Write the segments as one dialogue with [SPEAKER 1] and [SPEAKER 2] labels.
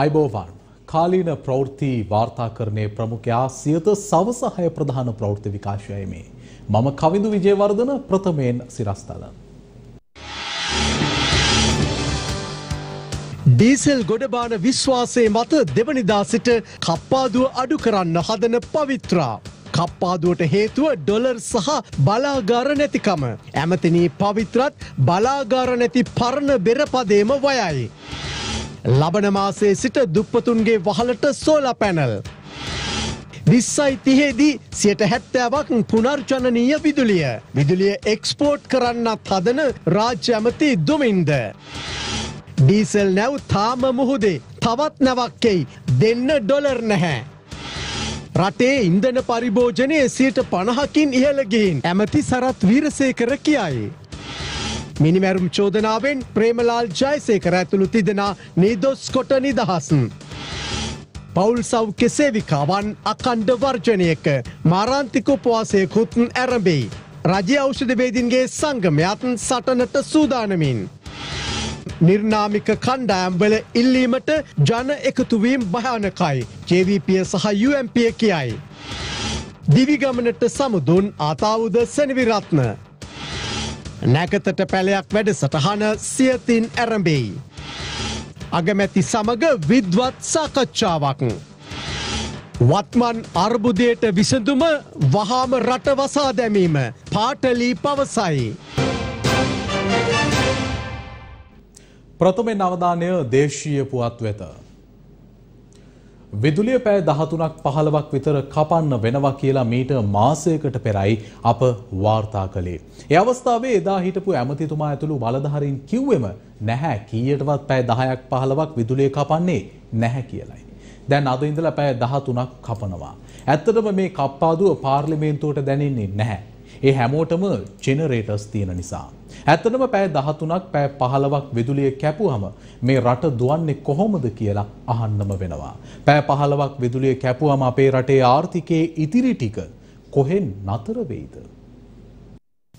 [SPEAKER 1] අයිබෝවන් කාලීන ප්‍රවෘත්ති වාර්තාකරණය ප්‍රමුඛයා සියත සවසහය ප්‍රධාන ප්‍රවෘත්ති විකාශයයි මේ. මම කවිදු විජයවර්ධන ප්‍රථමයෙන් සිරස්ථල.
[SPEAKER 2] ඩීසල් ගොඩබාන විශ්වාසය මත දෙවනිදා සිට කප්පාදුව අඩු කරන්න හදන පවිත්‍රා. කප්පාදුවට හේතුව ඩොලර් සහ බලාගාර නැතිකම. ඇමතිනී පවිත්‍රත් බලාගාර නැති පරණ බෙරපදේම වයයි. ලබන මාසේ සිට දුප්පතුන්ගේ වහලට සෝල පැනල්. විස්සයි තිහේදී සියට හැත්තෑවක් පුනර්ජනනීය විදුලිය. විදුලිය එක්ස්පෝට් කරන්නත් හදන රාජ්‍ය ඇමති දුමින්ද. ඩීසල් නැව් තාම මුහුදේ තවත් නැවක්කෙයි දෙන්න ඩොලර් නැහැ. රටේ ඉන්දන පරිභෝජනය සියට පණහකින් ඉහළගින් ඇමති සරත් වීරසේකර කියයි. මිනිමැරුම් චෝදනාවෙන් ප්‍රේමලාල් ජයසේකර ඇතුළු තිදෙනා නිදොස් කොට නිදහසන්. පවුල් සෞඛ්‍ය සේවිකාවන් අකණ්ඩ වර්ජනයක මාරාන්තික උපවාසයකුත්න් ඇරඹෙයි. රජය ෞෂධවේදින්ගේ සංගමයත් සටනට සූදානමින්. නිර්නාමික කණ්ඩායම්වල ඉල්ලීමට ජන එකතුවීම් භයානකයි ජවිපිය සහ UMP කියයි. දිවිගමනට සමුදුන් ආතාවුද සැනිවිරත්න. නැකතට පැලයක් වැඩ සටහන සියතින් ඇරඹෙයි. අගමැති සමග විද්වත් සාකච්ඡාවක්. වත්මන් අර්බුදයට විසඳුම වහාම රට වසා දැමීම පාටලී පවසයි.
[SPEAKER 1] ප්‍රථමෙන් අවධානය දේශීය පුවත් වෙත. විදුලිය පෑ දහතුනක් පහළවක් විතර කපන්න වෙනවා කියලා මීට මාසයකට පෙරයි අප වාර්තා කළේ. ඒ අවස්ථාවේ එදා හිටපු ඇමතිතුමා ඇතුළු බලධහරින් කිව්වෙම නැහැ කීයටවත් පෑ දහයක් පහළවක් විදුලිය කපන්නේ නැහැ කියලයි. දැන් අද ඉඳලා පෑ දහතුනක් කපනවා. ඇත්තටම මේ කප්පාදුව පාර්ලිමේන්තුවට දැනෙන්නේ නැහැ. ඒ හැමෝටම ජෙනරේටර්ස් තියෙන නිසා. ඇත්තටම පැය 13ක් පැය 15ක් විදුලිය කැපුවම මේ රට දුවන්නේ කොහොමද කියලා අහන්නම වෙනවා. පැය 15ක් විදුලිය කැපුවම අපේ රටේ ආර්ථිකයේ ඉතිරි ටික කොහෙන් නතර වෙයිද?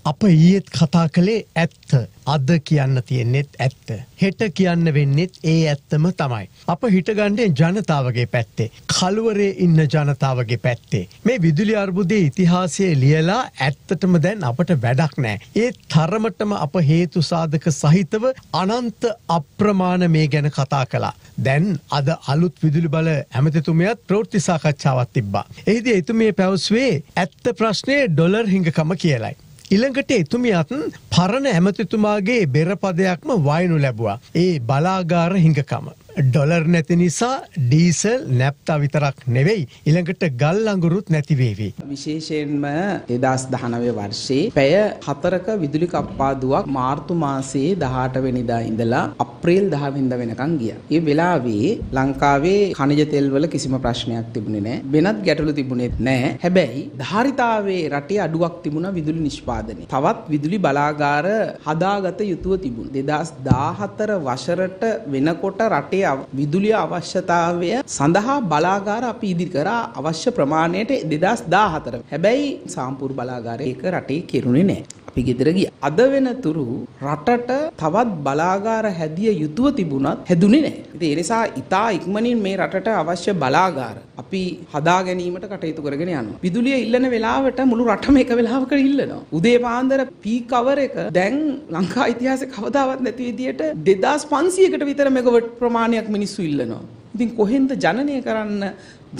[SPEAKER 2] අප ඊයේත් කතා කළේ ඇත්ත අද කියන්න තියෙන්නෙත් ඇත්ත. හෙට කියන්න වෙන්නෙත් ඒ ඇත්තම තමයි. අප හිටගණ්ඩේ ජනතාවගේ පැත්තේ. කළුවරේ ඉන්න ජනතාවගේ පැත්තේ. මේ විදුලි අර්බුදේ ඉතිහාසය ලියලා ඇත්තටම දැන් අපට වැඩක් නෑ. ඒ තරමටම අප හේතු සාධක සහිතව අනන්ත අප්‍රමාණ මේ ගැන කතා කලා. දැන් අද අලුත් විදුලි බල ඇමතිතුමයත් ප්‍රෘතිසාකච්ඡාවත් තිබ්බා. එහිද එතුමේ පැවස්වේ ඇත්ත ප්‍රශ්නය ඩොලර් හිඟකම කියලයි. ඉළඟට එතුමියත් පරණ ඇමතිතුමාගේ බෙරපදයක්ම වයනු ලැබවා. ඒ බලාගාර හිඟකම. ඩොලර් නැති නිසා ඩීසල් නැප්තා විතරක් නෙවෙයි ඉළඟට ගල් අඟුරුත් නැතිවේවි.
[SPEAKER 3] විශේෂයෙන්ම එදස් දහනවය වර්ෂයේ පැය හතරක විදුලි කප්පාදුවක් මාර්තු මාසයේ දහට වෙනිදා ඉඳලා අප්‍රේල් දහවින්ද වෙනකං ගිය. ඒ වෙලාවේ ලංකාවේ කනිජ තෙල්වල කිසිම ප්‍රශ්නයක් තිබුණේ නෑ වෙනත් ගැටලු තිබුණෙත් නෑ හැබැයි ධාරිතාවේ රටේ අඩුවක් තිබුණ විදුලි නිෂ්පාදනය. තවත් විදුලි බලාගාර හදාගත යුතුව තිබුණ. දෙදස් දාහතර වසරට වෙනකොට රටේ රටේ විදුලිය අවශ්‍යතාවය සඳහා බලාගාර අපි ඉදිරි කරා අවශ්‍ය ප්‍රමාණයට දෙදස් දාහතර. හැබැයි සාම්පූර් බලාගාරය එක රටේ කෙරුණේ නෑ. අපි ගෙදර ගිය. අද වෙනතුරු රටට තවත් බලාගාර හැදිය යුතුව තිබුණත් හැදුනේ නෑ. ඉතින් ඒ නිසා ඉතා ඉක්මනින් මේ රටට අවශ්‍ය බලාගාර අපි හදා ගැනීමට කටයුතු කරගෙන යනවා. විදුලිය ඉල්ලන වෙලාවට මුළු රටම එක වෙලාවකට ඉල්ලනවා. උදේ පාන්දර පීක් කවර් එක දැන් ලංකා ඉතිහාසයේ කවදාවත් නැති විදියට 2500කට විතර මෙගවට් ප්‍රමාණයක් මිනිස්සු ඉල්ලනවා. ඉතින් කොහෙන්ද ජනනය කරන්න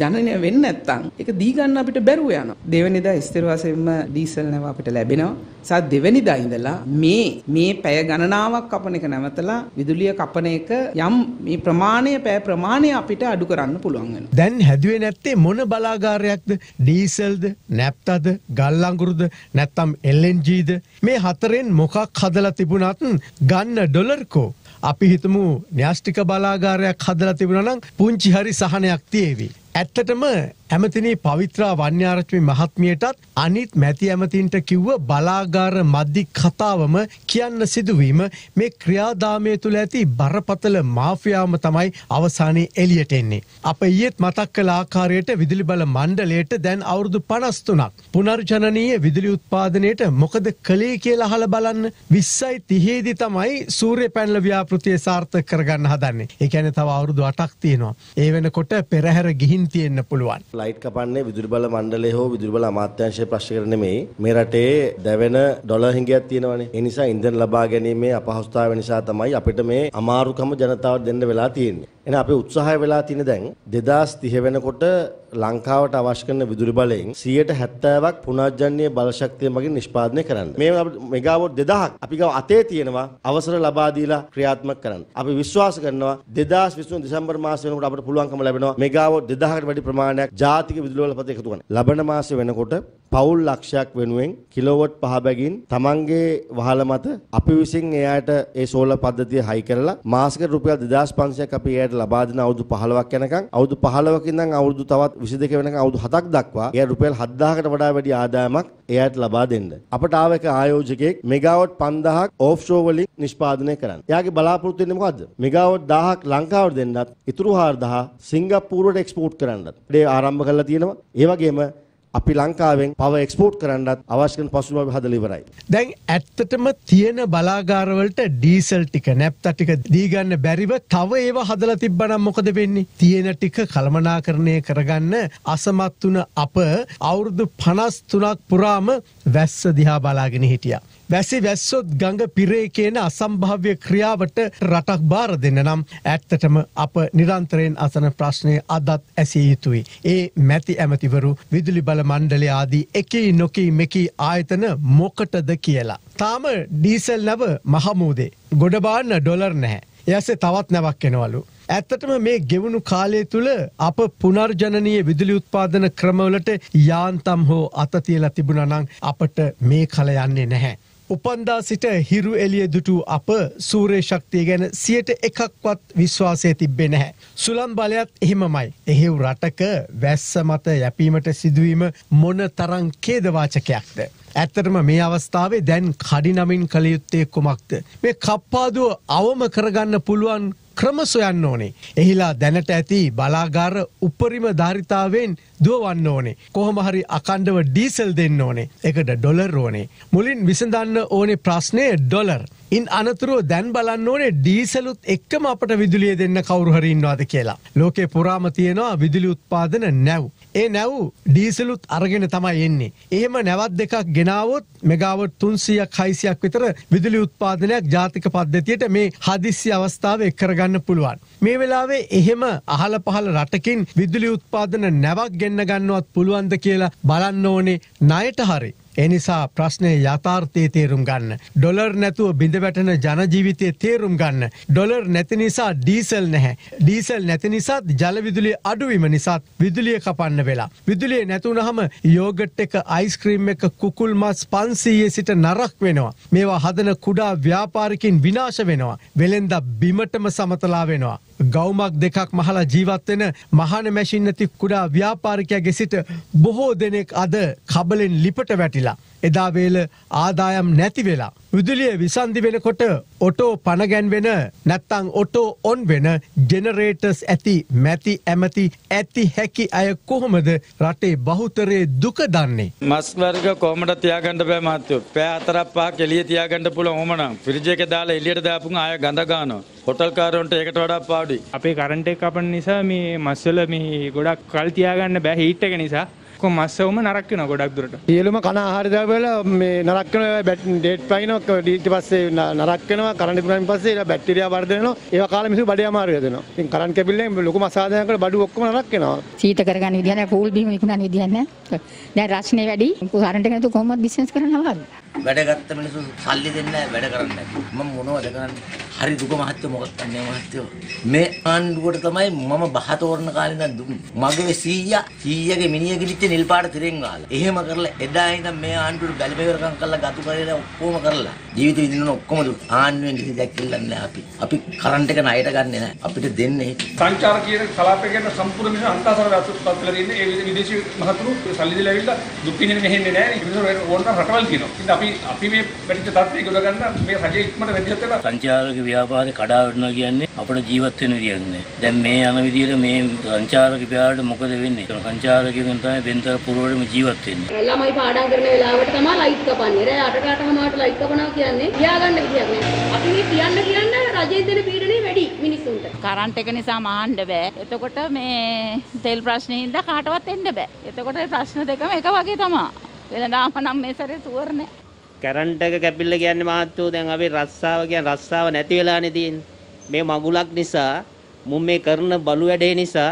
[SPEAKER 3] ජනනය වෙන්නේ නැත්නම් ඒක දී ගන්න අපිට බැරුව යනවා. දෙවෙනිදා ස්ථිර වශයෙන්ම ඩීසල් නැව අපිට ලැබෙනවා. සහ දෙවෙනිදා ඉඳලා මේ මේ පැය ගණනාවක් කපන එක නැවතලා විදුලිය කපන එක යම් මේ ප්‍රමාණය පැය ප්‍රමාණය අපිට අඩු කරන්න පුළුවන් වෙනවා.
[SPEAKER 2] දැන් හැදුවේ නැත්තේ මොන බලාගාරයක්ද? ඩීසල්ද, නැප්තද, ගල් අඟුරුද, නැත්නම් LNGද? මේ හතරෙන් මොකක් හදලා තිබුණත් ගන්න ඩොලර්කෝ අපි හිතමු න්‍යෂ්ටික බලාගාරයක් හදලා තිබුණා නම් පුංචි හරි සහනයක් තියේවි. ඇත්තටම ඇමතිනේ පවිත්‍රා වන්‍යාරච්මි මහත්මියටත් අනිත් මැති ඇමතින්ට කිව්ව බලාගාර මධ්‍ය කතාවම කියන්න සිදුවීම මේ ක්‍රියාදාමය තුළ ඇති බරපතල මාෆියාම තමයි අවසානයේ එලියට එන්නේ. අප ඊයේත් මතක් කළ ආකාරයට විදුලි බල මණ්ඩලයට දැන් අවුරුදු 53ක් පුනර්ජනනීය විදුලි උත්පාදනයට මොකද කළේ කියලා අහලා බලන්න 20යි 30 දී තමයි සූර්ය පැනල ව්‍යාපෘතිය සාර්ථක කරගන්න හදන්නේ. ඒ කියන්නේ තව අවුරුදු 8ක් තියෙනවා. ඒ වෙනකොට පෙරහැර ගිහින් තියෙන්න පුළුවන්.
[SPEAKER 4] ලයිට් කපන්නේ විදුලි බල මණ්ඩලය හෝ විදුලි බල අමාත්‍යාංශය ප්‍රශ්න කර නෙමෙයි. මේ රටේ දැවෙන ඩොලර් හිඟයක් තියෙනවනේ. ඒ නිසා ඉන්ධන ලබා ගැනීමේ අපහසුතාවය නිසා තමයි අපිට මේ අමාරුකම ජනතාවට දෙන්න වෙලා තියෙන්නේ. එහෙනම් අපේ උත්සාහය වෙලා තියෙන දැන් 2030 වෙනකොට ලංකාවට අවශ්‍ය කරන විදුලි බලයෙන් 70%ක් පුනර්ජනනීය බල ශක්තිය මගින් නිෂ්පාදනය කරන්න. මේ මෙගාවොට් 2000ක් අපි ගාව අතේ තියෙනවා අවසර ලබා දීලා ක්‍රියාත්මක කරන්න. අපි විශ්වාස කරනවා 2023 දෙසැම්බර් මාසය වෙනකොට අපිට පුළුවන්කම ලැබෙනවා මෙගාවොට් 2000කට වැඩි ප්‍රමාණයක් ජාතික විදුලි වල පත එකතු කරන්න. ලබන මාසය වෙනකොට පවුල් ලක්ෂයක් වෙනුවෙන් කිලෝවොට් පහ බැගින් තමන්ගේ වහල මත අපි විසින් එයාට ඒ සෝල පද්ධතිය හයි කරලා මාසික රුපියල් 2500ක් අපි එයාට ලබා දෙන අවුරුදු 15ක් යනකම් අවුරුදු 15ක ඉඳන් අවුරුදු තවත් 22 වෙනකම් අවුරුදු 7ක් දක්වා එයා රුපියල් 7000කට වඩා වැඩි ආදායමක් එයාට ලබා දෙන්න. අපට ආව එක ආයෝජකයෙක් මෙගාවොට් 5000ක් ඔෆ්ෂෝ වලින් නිෂ්පාදනය කරන්න. එයාගේ බලාපොරොත්තු වෙන්නේ මොකද්ද? මෙගාවොට් 1000ක් ලංකාවට දෙන්නත්, ඉතුරු 4000 සිංගප්පූරුවට එක්ස්පෝර්ට් කරන්නත්. ඒ ආරම්භ කරලා තියෙනවා. ඒ වගේම අපි ලංකාවෙන් පව එක්ස්පෝර්ට් කරන්නත් අවශ්‍ය කරන පසුබිම හදලා ඉවරයි.
[SPEAKER 2] දැන් ඇත්තටම තියෙන බලාගාරවලට ඩීසල් ටික නැප්ත ටික දීගන්න බැරිව තව ඒව හදලා තිබ්බනම් මොකද වෙන්නේ? තියෙන ටික කළමනාකරණය කරගන්න අසමත් වුණ අප අවුරුදු 53ක් පුරාම වැස්ස දිහා බලාගෙන හිටියා. වැසි වැස්සොත් ගඟ පිරේ කියන අසම්භාව්‍ය ක්‍රියාවට රටක් බාර දෙන්න නම් ඇත්තටම අප නිරන්තරයෙන් අසන ප්‍රශ්නය අදත් ඇසිය යුතුයි. ඒ මැති ඇමතිවරු විදුලි බල මණ්ඩලය ආදී එකී නොකී මෙකී ආයතන මොකටද කියලා. තාම ඩීසල් නැව මහමූදේ. ගොඩබාන්න ඩොලර් නැහැ. එයසේ තවත් නැවක් එනවලු. ඇත්තටම මේ ගෙවුණු කාලය තුළ අප පුනර්ජනනීය විදුලි උත්පාදන ක්‍රමවලට යාන්තම් හෝ අතතියලා තිබුණනං අපට මේ කල යන්නේ නැහැ. උපන්දා සිට හිරු එලිය දුටු අප සූරය ශක්තිය ගැන සියට එකක්වත් විශ්වාසය තිබ්බෙ නැහැ. සුළම් බලයත් එහෙමමයි. එහෙව් රටක වැස්ස මත යැපීමට සිදුවීම මොන තරං කේදවාචකයක්ද. ඇත්තටම මේ අවස්ථාවේ දැන් කඩිනමින් කළ යුත්තේ කුමක්ද. මේ කප්පාදුව අවම කරගන්න පුළුවන් ක්‍රම සොයන්න ඕනේ. එහිලා දැනට ඇති බලාගාර උපරිම ධාරිතාවෙන් දුවවන්න ඕනේ. කොහොමහරි අකණ්ඩව ඩීසල් දෙන්න ඕනේ. එකට ඩොලර් ඕනේ. මුලින් විසඳන්න ඕනේ ප්‍රශ්නය ඩොලර්. ඉන් අනතුරුව දැන් බලන්න ඕනේ ඩීසලුත් එක්කම අපට විදුලිය දෙන්න කවුරුහරි ඉන්නවාද කියලා. ලෝකේ පුරාම තියෙනවා විදුලි උත්පාදන නැව්. ඒ නැව් ඩීසලුත් අරගෙන තමයි එන්නේ. එහෙම නැවත් දෙකක් ගෙනාවොත් මෙගාවට් 300ක් 600ක් විතර විදුලි උත්පාදනයක් ජාතික පද්ධතියට මේ හදිස්සි අවස්ථාව එක් කරගන්න පුළුවන්. මේ වෙලාවේ එහෙම අහල පහල රටකින් විදුලි උත්පාදන නැවක් ගෙන්න ගන්නවත් පුළුවන්ද කියලා බලන්න ඕනේ ණයට හරි. එනිසා ප්‍රශ්නය යථාර්ථය තේරුම් ගන්න. ඩොලර් නැතුව බිඳ වැටන ජනජීවිතය තේරුම් ගන්න. ඩොලර් නැති නිසා ඩීසල් නැහැ. ඩීසල් නැති නිසාත් ජලවිදුලිය අඩුවීම නිසාත් විදුලිය කපන්න වෙලා. විදුලිය නැතුනහම යෝගට් එක අයිස්ක්‍රීම් එක කුකුල් මස් පන්සීයේ සිට නරක් වෙනවා. මේවා හදන කුඩා ව්‍යාපාරිකින් විනාශ වෙනවා. වෙළෙන්ද බිමටම සමතලා වෙනවා. ගෞමක් දෙකක් මහලා ජීවත්වෙන මහන මැසින් නැති කුඩා ව්‍යාපාරිකයගේ සිට බොහෝ දෙනෙක් අද කබලෙන් ලිපට වැටිලා. එදාවේල ආදායම් නැති වෙලා. විදුලිය විසන්ධි වෙනකොට ඔටෝ පණගැන්වෙන නැත්තං ඔටෝ ඔන් වෙන ජෙනරේටර්ස් ඇති මැති ඇමති ඇති හැකි අය කොහොමද රටේ බහුතරයේ දුක දන්නේ.
[SPEAKER 5] මස්වර්ග කෝමට තියාගන්න බෑ මාත්‍යෝ පෑ අතරක් පහක් එළිය තියාගන්න පුළුවන් ඕමනම් ෆ්‍රිජ් එක දාලා එළියට දාපුම ආය ගඳ ගන්නවා. හොටල් කාරොන්ට ඒකට වඩා පාඩුයි.
[SPEAKER 6] අපේ කරන්ට් එක කපන නිසා මේ මස්වල මේ ගොඩක් කල් තියාගන්න බෑ හීට් එක නිසා. ඔක්කොම මස්සවම නරක් වෙනවා ගොඩක් දුරට.
[SPEAKER 7] සියලුම කන ආහාර දාපෙල මේ නරක් වෙනවා බැට් ඩේට් පයින්නවා ඊට පස්සේ නරක් වෙනවා කරන්ට් පුරාන් පස්සේ බැක්ටීරියා වර්ධනය වෙනවා ඒවා කාලා මිනිස්සු බඩේ අමාරු වෙනවා. ඉතින් කරන්ට් කැපිල්ලෙන් ලොකුම අසාධාරණයකට බඩු ඔක්කොම නරක් වෙනවා.
[SPEAKER 8] සීත කරගන්න විදිහ නැහැ පූල් බිම විකුණන්න විදිහ නැහැ. දැන් රස්නේ වැඩි කරන්ට් එක නැතුව කොහොමද බිස්නස් කරන්න අවශ්‍යද? වැඩ ගත්ත මිනිස්සු සල්ලි දෙන්නේ නැහැ වැඩ කරන්නේ නැහැ. මම මොනවද කරන්නේ? හරි දුක මහත්තයෝ මොකක්ද කරන්නේ මහත්තයෝ? මේ ආණ්ඩුවට තමයි මම බහ තෝරන කාලේ ඉඳන් දුන්නේ. මගේ සීයා සීයාගේ මිනිහ ගිලිච්ච නිල් පාට තිරෙන් ගාලා. එහෙම කරලා එදා ඉඳන් මේ ආණ්ඩුවට බැලපෙවරකම් කරලා ගතු කරලා ඔක්කොම කරලා ජීවිත විඳින්න ඔක්කොම දුක්. ආණ්ඩුවෙන් කිසි දෙයක් ඉල්ලන්නේ නැහැ අපි. අපි කරන්ට් එක ණයට ගන්නෙ නැහැ. අපිට දෙන්නේ
[SPEAKER 9] සංචාර කියන කලාපය ගැන සම්පූර්ණ මිනිස්සු අන්තර්සාර අතුත්පත් වෙලා තියෙන්නේ ඒ විදේශී මහතුරු සල්ලි දීලා ඇවිල්ලා දුක් විඳින්න මෙහෙන්නේ නැහැ නේ මිනිස්සු ඕන රටවල් තියෙනවා ඉතින් අපි අපි මේ පැටිච්ච තත්ත්වය ඉගෙන ගන්න මේ රජය ඉක්මනට වැඩිහත් වෙලා
[SPEAKER 10] සංචාරක ව්‍යාපාරේ කඩා වැටෙනවා කියන්නේ අපිට ජීවත් වෙන විදියක් නෑ. දැන් මේ යන විදිහට මේ සංචාරක ව්‍යාපාරට මොකද වෙන්නේ? සංචාරකයන් තමයි බෙන්තර පුරවටම ජීවත් වෙන්නේ.
[SPEAKER 11] ළමයි පාඩම් කරන වෙලාවට තමයි ලයිට් කපන්නේ. රෑ 8ට 8:00 ලයිට් කපනවා කියන්නේ කියාගන්න විදියක් නෑ. අපි මේ කියන්න කියන්න රජයෙන් දෙන පීඩනේ වැඩි මිනිස්සුන්ට.
[SPEAKER 12] කරන්ට් එක නිසා මහන්න බෑ. එතකොට මේ තෙල් ප්‍රශ්නේ හින්දා කාටවත් එන්න බෑ. එතකොට ප්‍රශ්න දෙකම එක වගේ තමයි. වෙනදාම නම් මේ සැරේ සුවර් නෑ.
[SPEAKER 13] කරන්ට් එක කැපිල්ල කියන්නේ මහත්තයෝ දැන් අපි රස්සාව කියන්නේ රස්සාව නැති වෙලානේ තියෙන්නේ. මේ මගුලක් නිසා මුන් මේ කරන බලු වැඩේ නිසා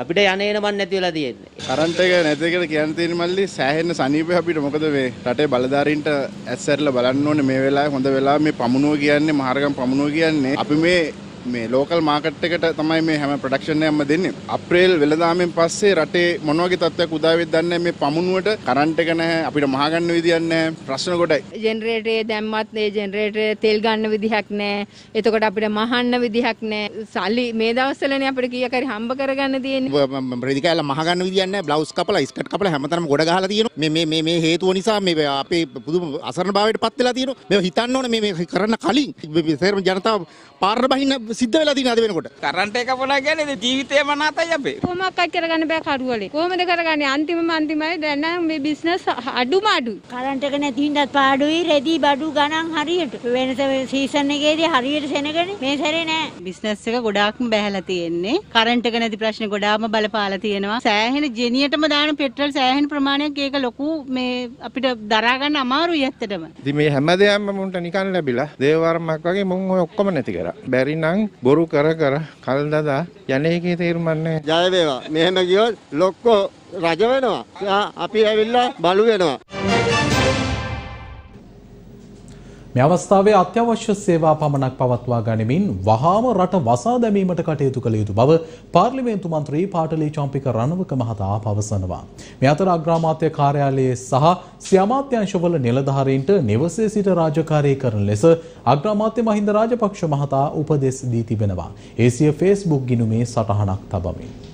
[SPEAKER 13] අපිට යන්නේන මන් නැති වෙලා තියෙන්නේ.
[SPEAKER 14] කරන්ට් එක නැති කියලා කියන්න තියෙන මල්ලි සෑහෙන්න සනීපේ අපිට. මොකද මේ රටේ බලධාරීන්ට ඇස්සැරලා බලන්න ඕනේ. මේ වෙලාවේ හොඳ වෙලාව මේ පමුණුව කියන්නේ මහරගම් පමුණුව කියන්නේ. අපි මේ මේ ලෝකල් මාකට් එකට තමයි මේ හැම ප්‍රොඩක්ෂන් එකක්ම දෙන්නේ. අප්‍රේල් වෙළඳාමෙන් පස්සේ රටේ මොන වගේ තත්ත්වයක් උදා වෙයිද දන්නේ මේ පමුණුවට කරන්ට් එක නැහැ අපිට මහ ගන්න විදියක් නැහැ ප්‍රශ්න කොටයි.
[SPEAKER 15] ජෙනරේටරේ දැම්මත් ඒ ජෙනරේටරේ තෙල් ගන්න විදිහක් නැහැ. එතකොට අපිට මහන්න විදිහක් නැහැ. සල්ලි මේ දවස්වලනේ අපිට කීයක් හරි හම්බ කරගන්න තියෙන්නේ.
[SPEAKER 16] ප්‍රතිකාල මහ ගන්න විදියක් නැහැ. බ්ලවුස් කපලා ස්කර්ට් කපලා හැමතැනම ගොඩ ගහලා තියෙනවා. මේ මේ මේ මේ හේතුව නිසා මේ අපේ පුදුම අසරණ භාවයට පත් වෙලා තියෙනවා. මේ හිතන්න ඕනේ මේ මේ කරන්න කලින් සේරම ජනතාව පාරට බහින්න සිද්ධ වෙලා තියෙන අද වෙනකොට.
[SPEAKER 17] කරන්ට් එක පොලා කියන්නේ ජීවිතේ මනාතයි අපේ.
[SPEAKER 15] කොහොමවත් කරගන්න බෑ කරුවලේ. කොහොමද කරගන්නේ? අන්තිමම අන්තිමයි දැන් නම් මේ බිස්නස් අඩුම අඩුයි.
[SPEAKER 18] කරන්ට් එක නැති හින්දාත් පාඩුයි රෙදි බඩු ගණන් හරියට. වෙනස සීසන් එකේදී හරියට සෙනගනේ මේ සැරේ නෑ.
[SPEAKER 12] බිස්නස් එක ගොඩාක්ම බැහැලා තියෙන්නේ. කරන්ට් එක නැති ප්‍රශ්නේ ගොඩාක්ම බලපාලා තියෙනවා. සෑහෙන ජෙනියටම දාන පෙට්‍රල් සෑහෙන ප්‍රමාණයක් ඒක ලොකු මේ අපිට දරා ගන්න අමාරුයි ඇත්තටම.
[SPEAKER 19] ඉතින් මේ හැමදේම මුන්ට නිකන් ලැබිලා දේවවරමක් වගේ මුන් ඔය ඔක්කොම නැති කරා. බැරි නම් බොරු කර කර කල් දදා යන එකේ තේරුමක් නැහැ.
[SPEAKER 20] ජය වේවා. මෙහෙම ගියොත් ලොක්කෝ රජ වෙනවා. අපි ඇවිල්ලා බලු වෙනවා.
[SPEAKER 1] මේ අවස්ථාවේ අත්‍යවශ්‍ය සේවා පමණක් පවත්වා ගනිමින් වහාම රට වසා දැමීමට කටයුතු කළ යුතු බව පාර්ලිමේන්තු මන්ත්‍රී පාටලී චම්පික රණවක මහතා පවසනවා. මේ අතර අග්‍රාමාත්‍ය කාර්යාලයේ සහ සියමාත්‍යංශවල නිලධාරීන්ට නිවසේ සිට රාජකාරී කරන ලෙස අග්‍රාමාත්‍ය මහින්ද රාජපක්ෂ මහතා උපදෙස් දී තිබෙනවා. ඒ සිය ෆේස්බුක් ගිණුමේ සටහනක් තබමින්.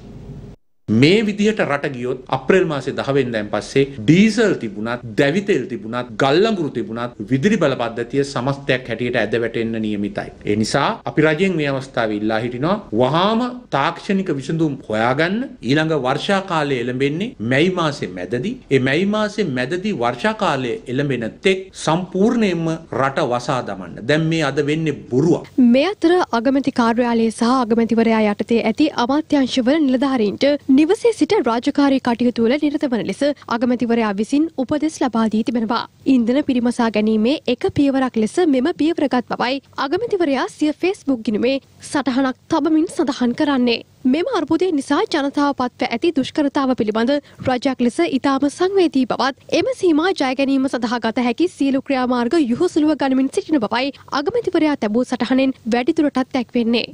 [SPEAKER 21] මේ විදිහට රට ගියොත් අප්‍රේල් මාසේ 10 වෙනිදාන් පස්සේ ඩීසල් තිබුණත්, දැවි තෙල් තිබුණත්, ගල්ලඟුරු තිබුණත් විදුලි බල පද්ධතිය සමස්තයක් හැටියට ඇද වැටෙන්න නියමිතයි. ඒ නිසා අපි රජයෙන් මේ අවස්ථාවේ ඉල්ලා හිටිනවා වහාම තාක්ෂණික විසඳුම් හොයාගන්න ඊළඟ වර්ෂා කාලය එළඹෙන්නේ මැයි මාසේ මැදදී. ඒ මැයි මාසේ මැදදී වර්ෂා කාලය එළඹෙන තෙක් සම්පූර්ණයෙන්ම රට වසා දමන්න. දැන් මේ අද වෙන්නේ බොරුවක්.
[SPEAKER 22] මේ අතර අගමැති කාර්යාලයේ සහ අගමැතිවරයා යටතේ ඇති අමාත්‍යංශවල නිලධාරීන්ට නිවසේ සිට රාජකාරී කටයුතු වල නිරත වන ලෙස අගමැතිවරයා විසින් උපදෙස් ලබා දී තිබෙනවා. ඉන්ධන පිරිමසා ගැනීමේ එක පියවරක් ලෙස මෙම පියවරගත් බවයි අගමැතිවරයා සිය ෆේස්බුක් ගිණුමේ සටහනක් තබමින් සඳහන් කරන්නේ. මෙම අර්බුදය නිසා ජනතාව පත්ව ඇති දුෂ්කරතාව පිළිබඳ රජයක් ලෙස ඉතාම සංවේදී බවත් එම සීමා ජයගැනීම සඳහා ගත හැකි සියලු ක්‍රියාමාර්ග යුහුසුලුව ගනිමින් සිටින බවයි අගමැතිවරයා තැබූ සටහනෙන් වැඩිදුරටත් දැක්වෙන්නේ.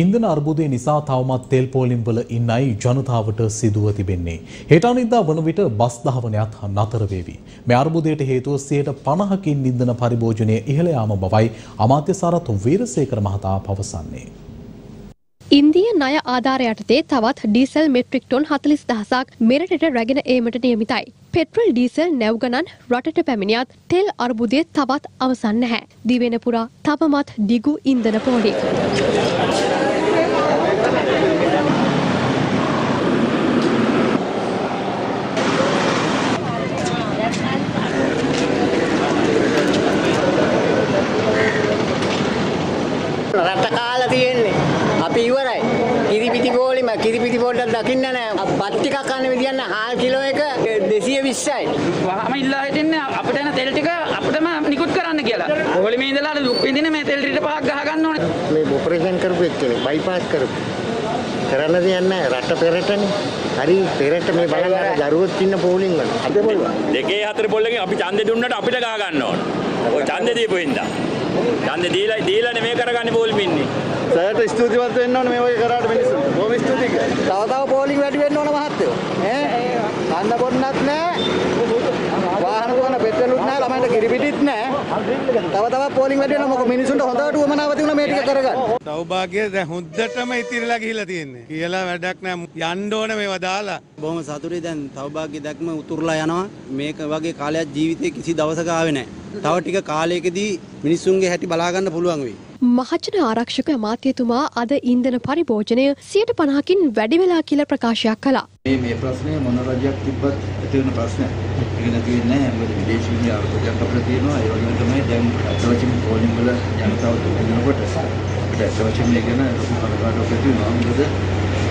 [SPEAKER 1] ඉන්ධන අර්බුදය නිසා තවමත් තෙල් පෝලිම්වල ඉන්නයි ජනතාවට සිදුව තිබෙන්නේ. හෙට අනිද්දා වන විට බස් ධාවනයත් නතර වේවි. මේ අර්බුදයට හේතුව 50කින් ඉන්ධන පරිභෝජනය ඉහළ යාම බවයි අමාත්‍ය සරත් වීරසේකර මහතා පවසන්නේ.
[SPEAKER 22] ඉන්දිය ණය ආධාර යටතේ තවත් ඩීසල් මෙට්‍රික් ටොන් 40 දහසක් මෙරටට රැගෙන ඒමට නියමිතයි. පෙට්‍රල් ඩීසල් නැව් ගණන් රටට පැමිණියත් තෙල් අර්බුදය තවත් අවසන් නැහැ. දිවෙන පුරා තවමත් දිගු ඉන්ධන පෝලි.
[SPEAKER 20] රට කාලා තියෙන්නේ. අපි ඉවරයි. කිරිපිටි බෝලිම කිරිපිටි පොඩ්ඩක් දකින්න නෑ. පත් ටිකක් කන්න විදියක් නෑ. හාල් කිලෝ එක 220යි.
[SPEAKER 17] වහම ඉල්ලා හිටින්නේ අපිට එන තෙල් ටික අපිටම නිකුත් කරන්න කියලා. පොලිමේ ඉඳලා අර දුක් විඳින මේ තෙල් ටික පහක් ගහ ගන්න ඕනේ.
[SPEAKER 20] මේ ඔපරේෂන් කරපු එක්කනේ බයිපාස් කරපු. කරන්න දෙයක් නැහැ රට පෙරටනේ. හරි පෙරට මේ බලන්න අර දරුවොත් ඉන්න පෝලිං වල.
[SPEAKER 23] දෙකේ හතර පොල්ලකින් අපි ඡන්දෙ දුන්නට අපිට ගහ ගන්න ඕන. ඔය ඡන්දෙ දීපු හින්දා. ඡන්දෙ දීලා දීලානේ මේ කරගන්නේ පොල්මි ඉන්නේ.
[SPEAKER 24] සර්ට ස්තුතිවත් වෙන්න ඕනේ මේ වගේ කරාට මිනිස්සුන්ට. බොහොම ස්තුතියි. තව තව පෝලිං වැඩි වෙන්න ඕන මහත්තයෝ. ඈ කන්න බොන්නත් නැහැ. වාහන දුවන පෙට්‍රලුත් නැහැ ළමයින්ට කිරිපිටිත් නැහැ. තව තවත් පෝලිං වැඩි වෙනවා මොකද මිනිස්සුන්ට හොඳට උවමනාව තිබුණා මේ ටික කරගන්න.
[SPEAKER 25] සෞභාග්‍ය දැන් හොද්දටම ඉතිරිලා ගිහිල්ලා තියෙන්නේ. කියලා වැඩක් නැහැ. යන්න ඕන මේවා දාලා.
[SPEAKER 26] බොහොම සතුටුයි දැන් සෞභාග්‍ය දැක්ම උතුරලා යනවා. මේක වගේ කාලයක් ජීවිතේ කිසි දවසක ආවේ නැහැ. තව ටික කාලයකදී මිනිස්සුන්ගේ හැටි බලා ගන්න පුළුවන් වෙයි.
[SPEAKER 22] මහජන ආරක්ෂක අමාත්‍යතුමා අද ඉන්ධන පරිභෝජනය සියයට පණහකින් වැඩි වෙලා කියල ප්‍රකාශයක් කළා.
[SPEAKER 27] මේ මේ ප්‍රශ්නය මොන රජයක් තිබ්බත් ඇති වෙන ප්‍රශ්නයක්. ඒක නැති වෙන්නේ නැහැ. මොකද විදේශීය ආර්ථිකයක් අපිට තියෙනවා. ඒ වගේම තමයි දැන් අත්වචින් පෝලිං වල ජනතාව දුන්නකොට අපිට අත්වචින් මේ ගැන ලොකු කනගාටුවක් ඇති වෙනවා. මොකද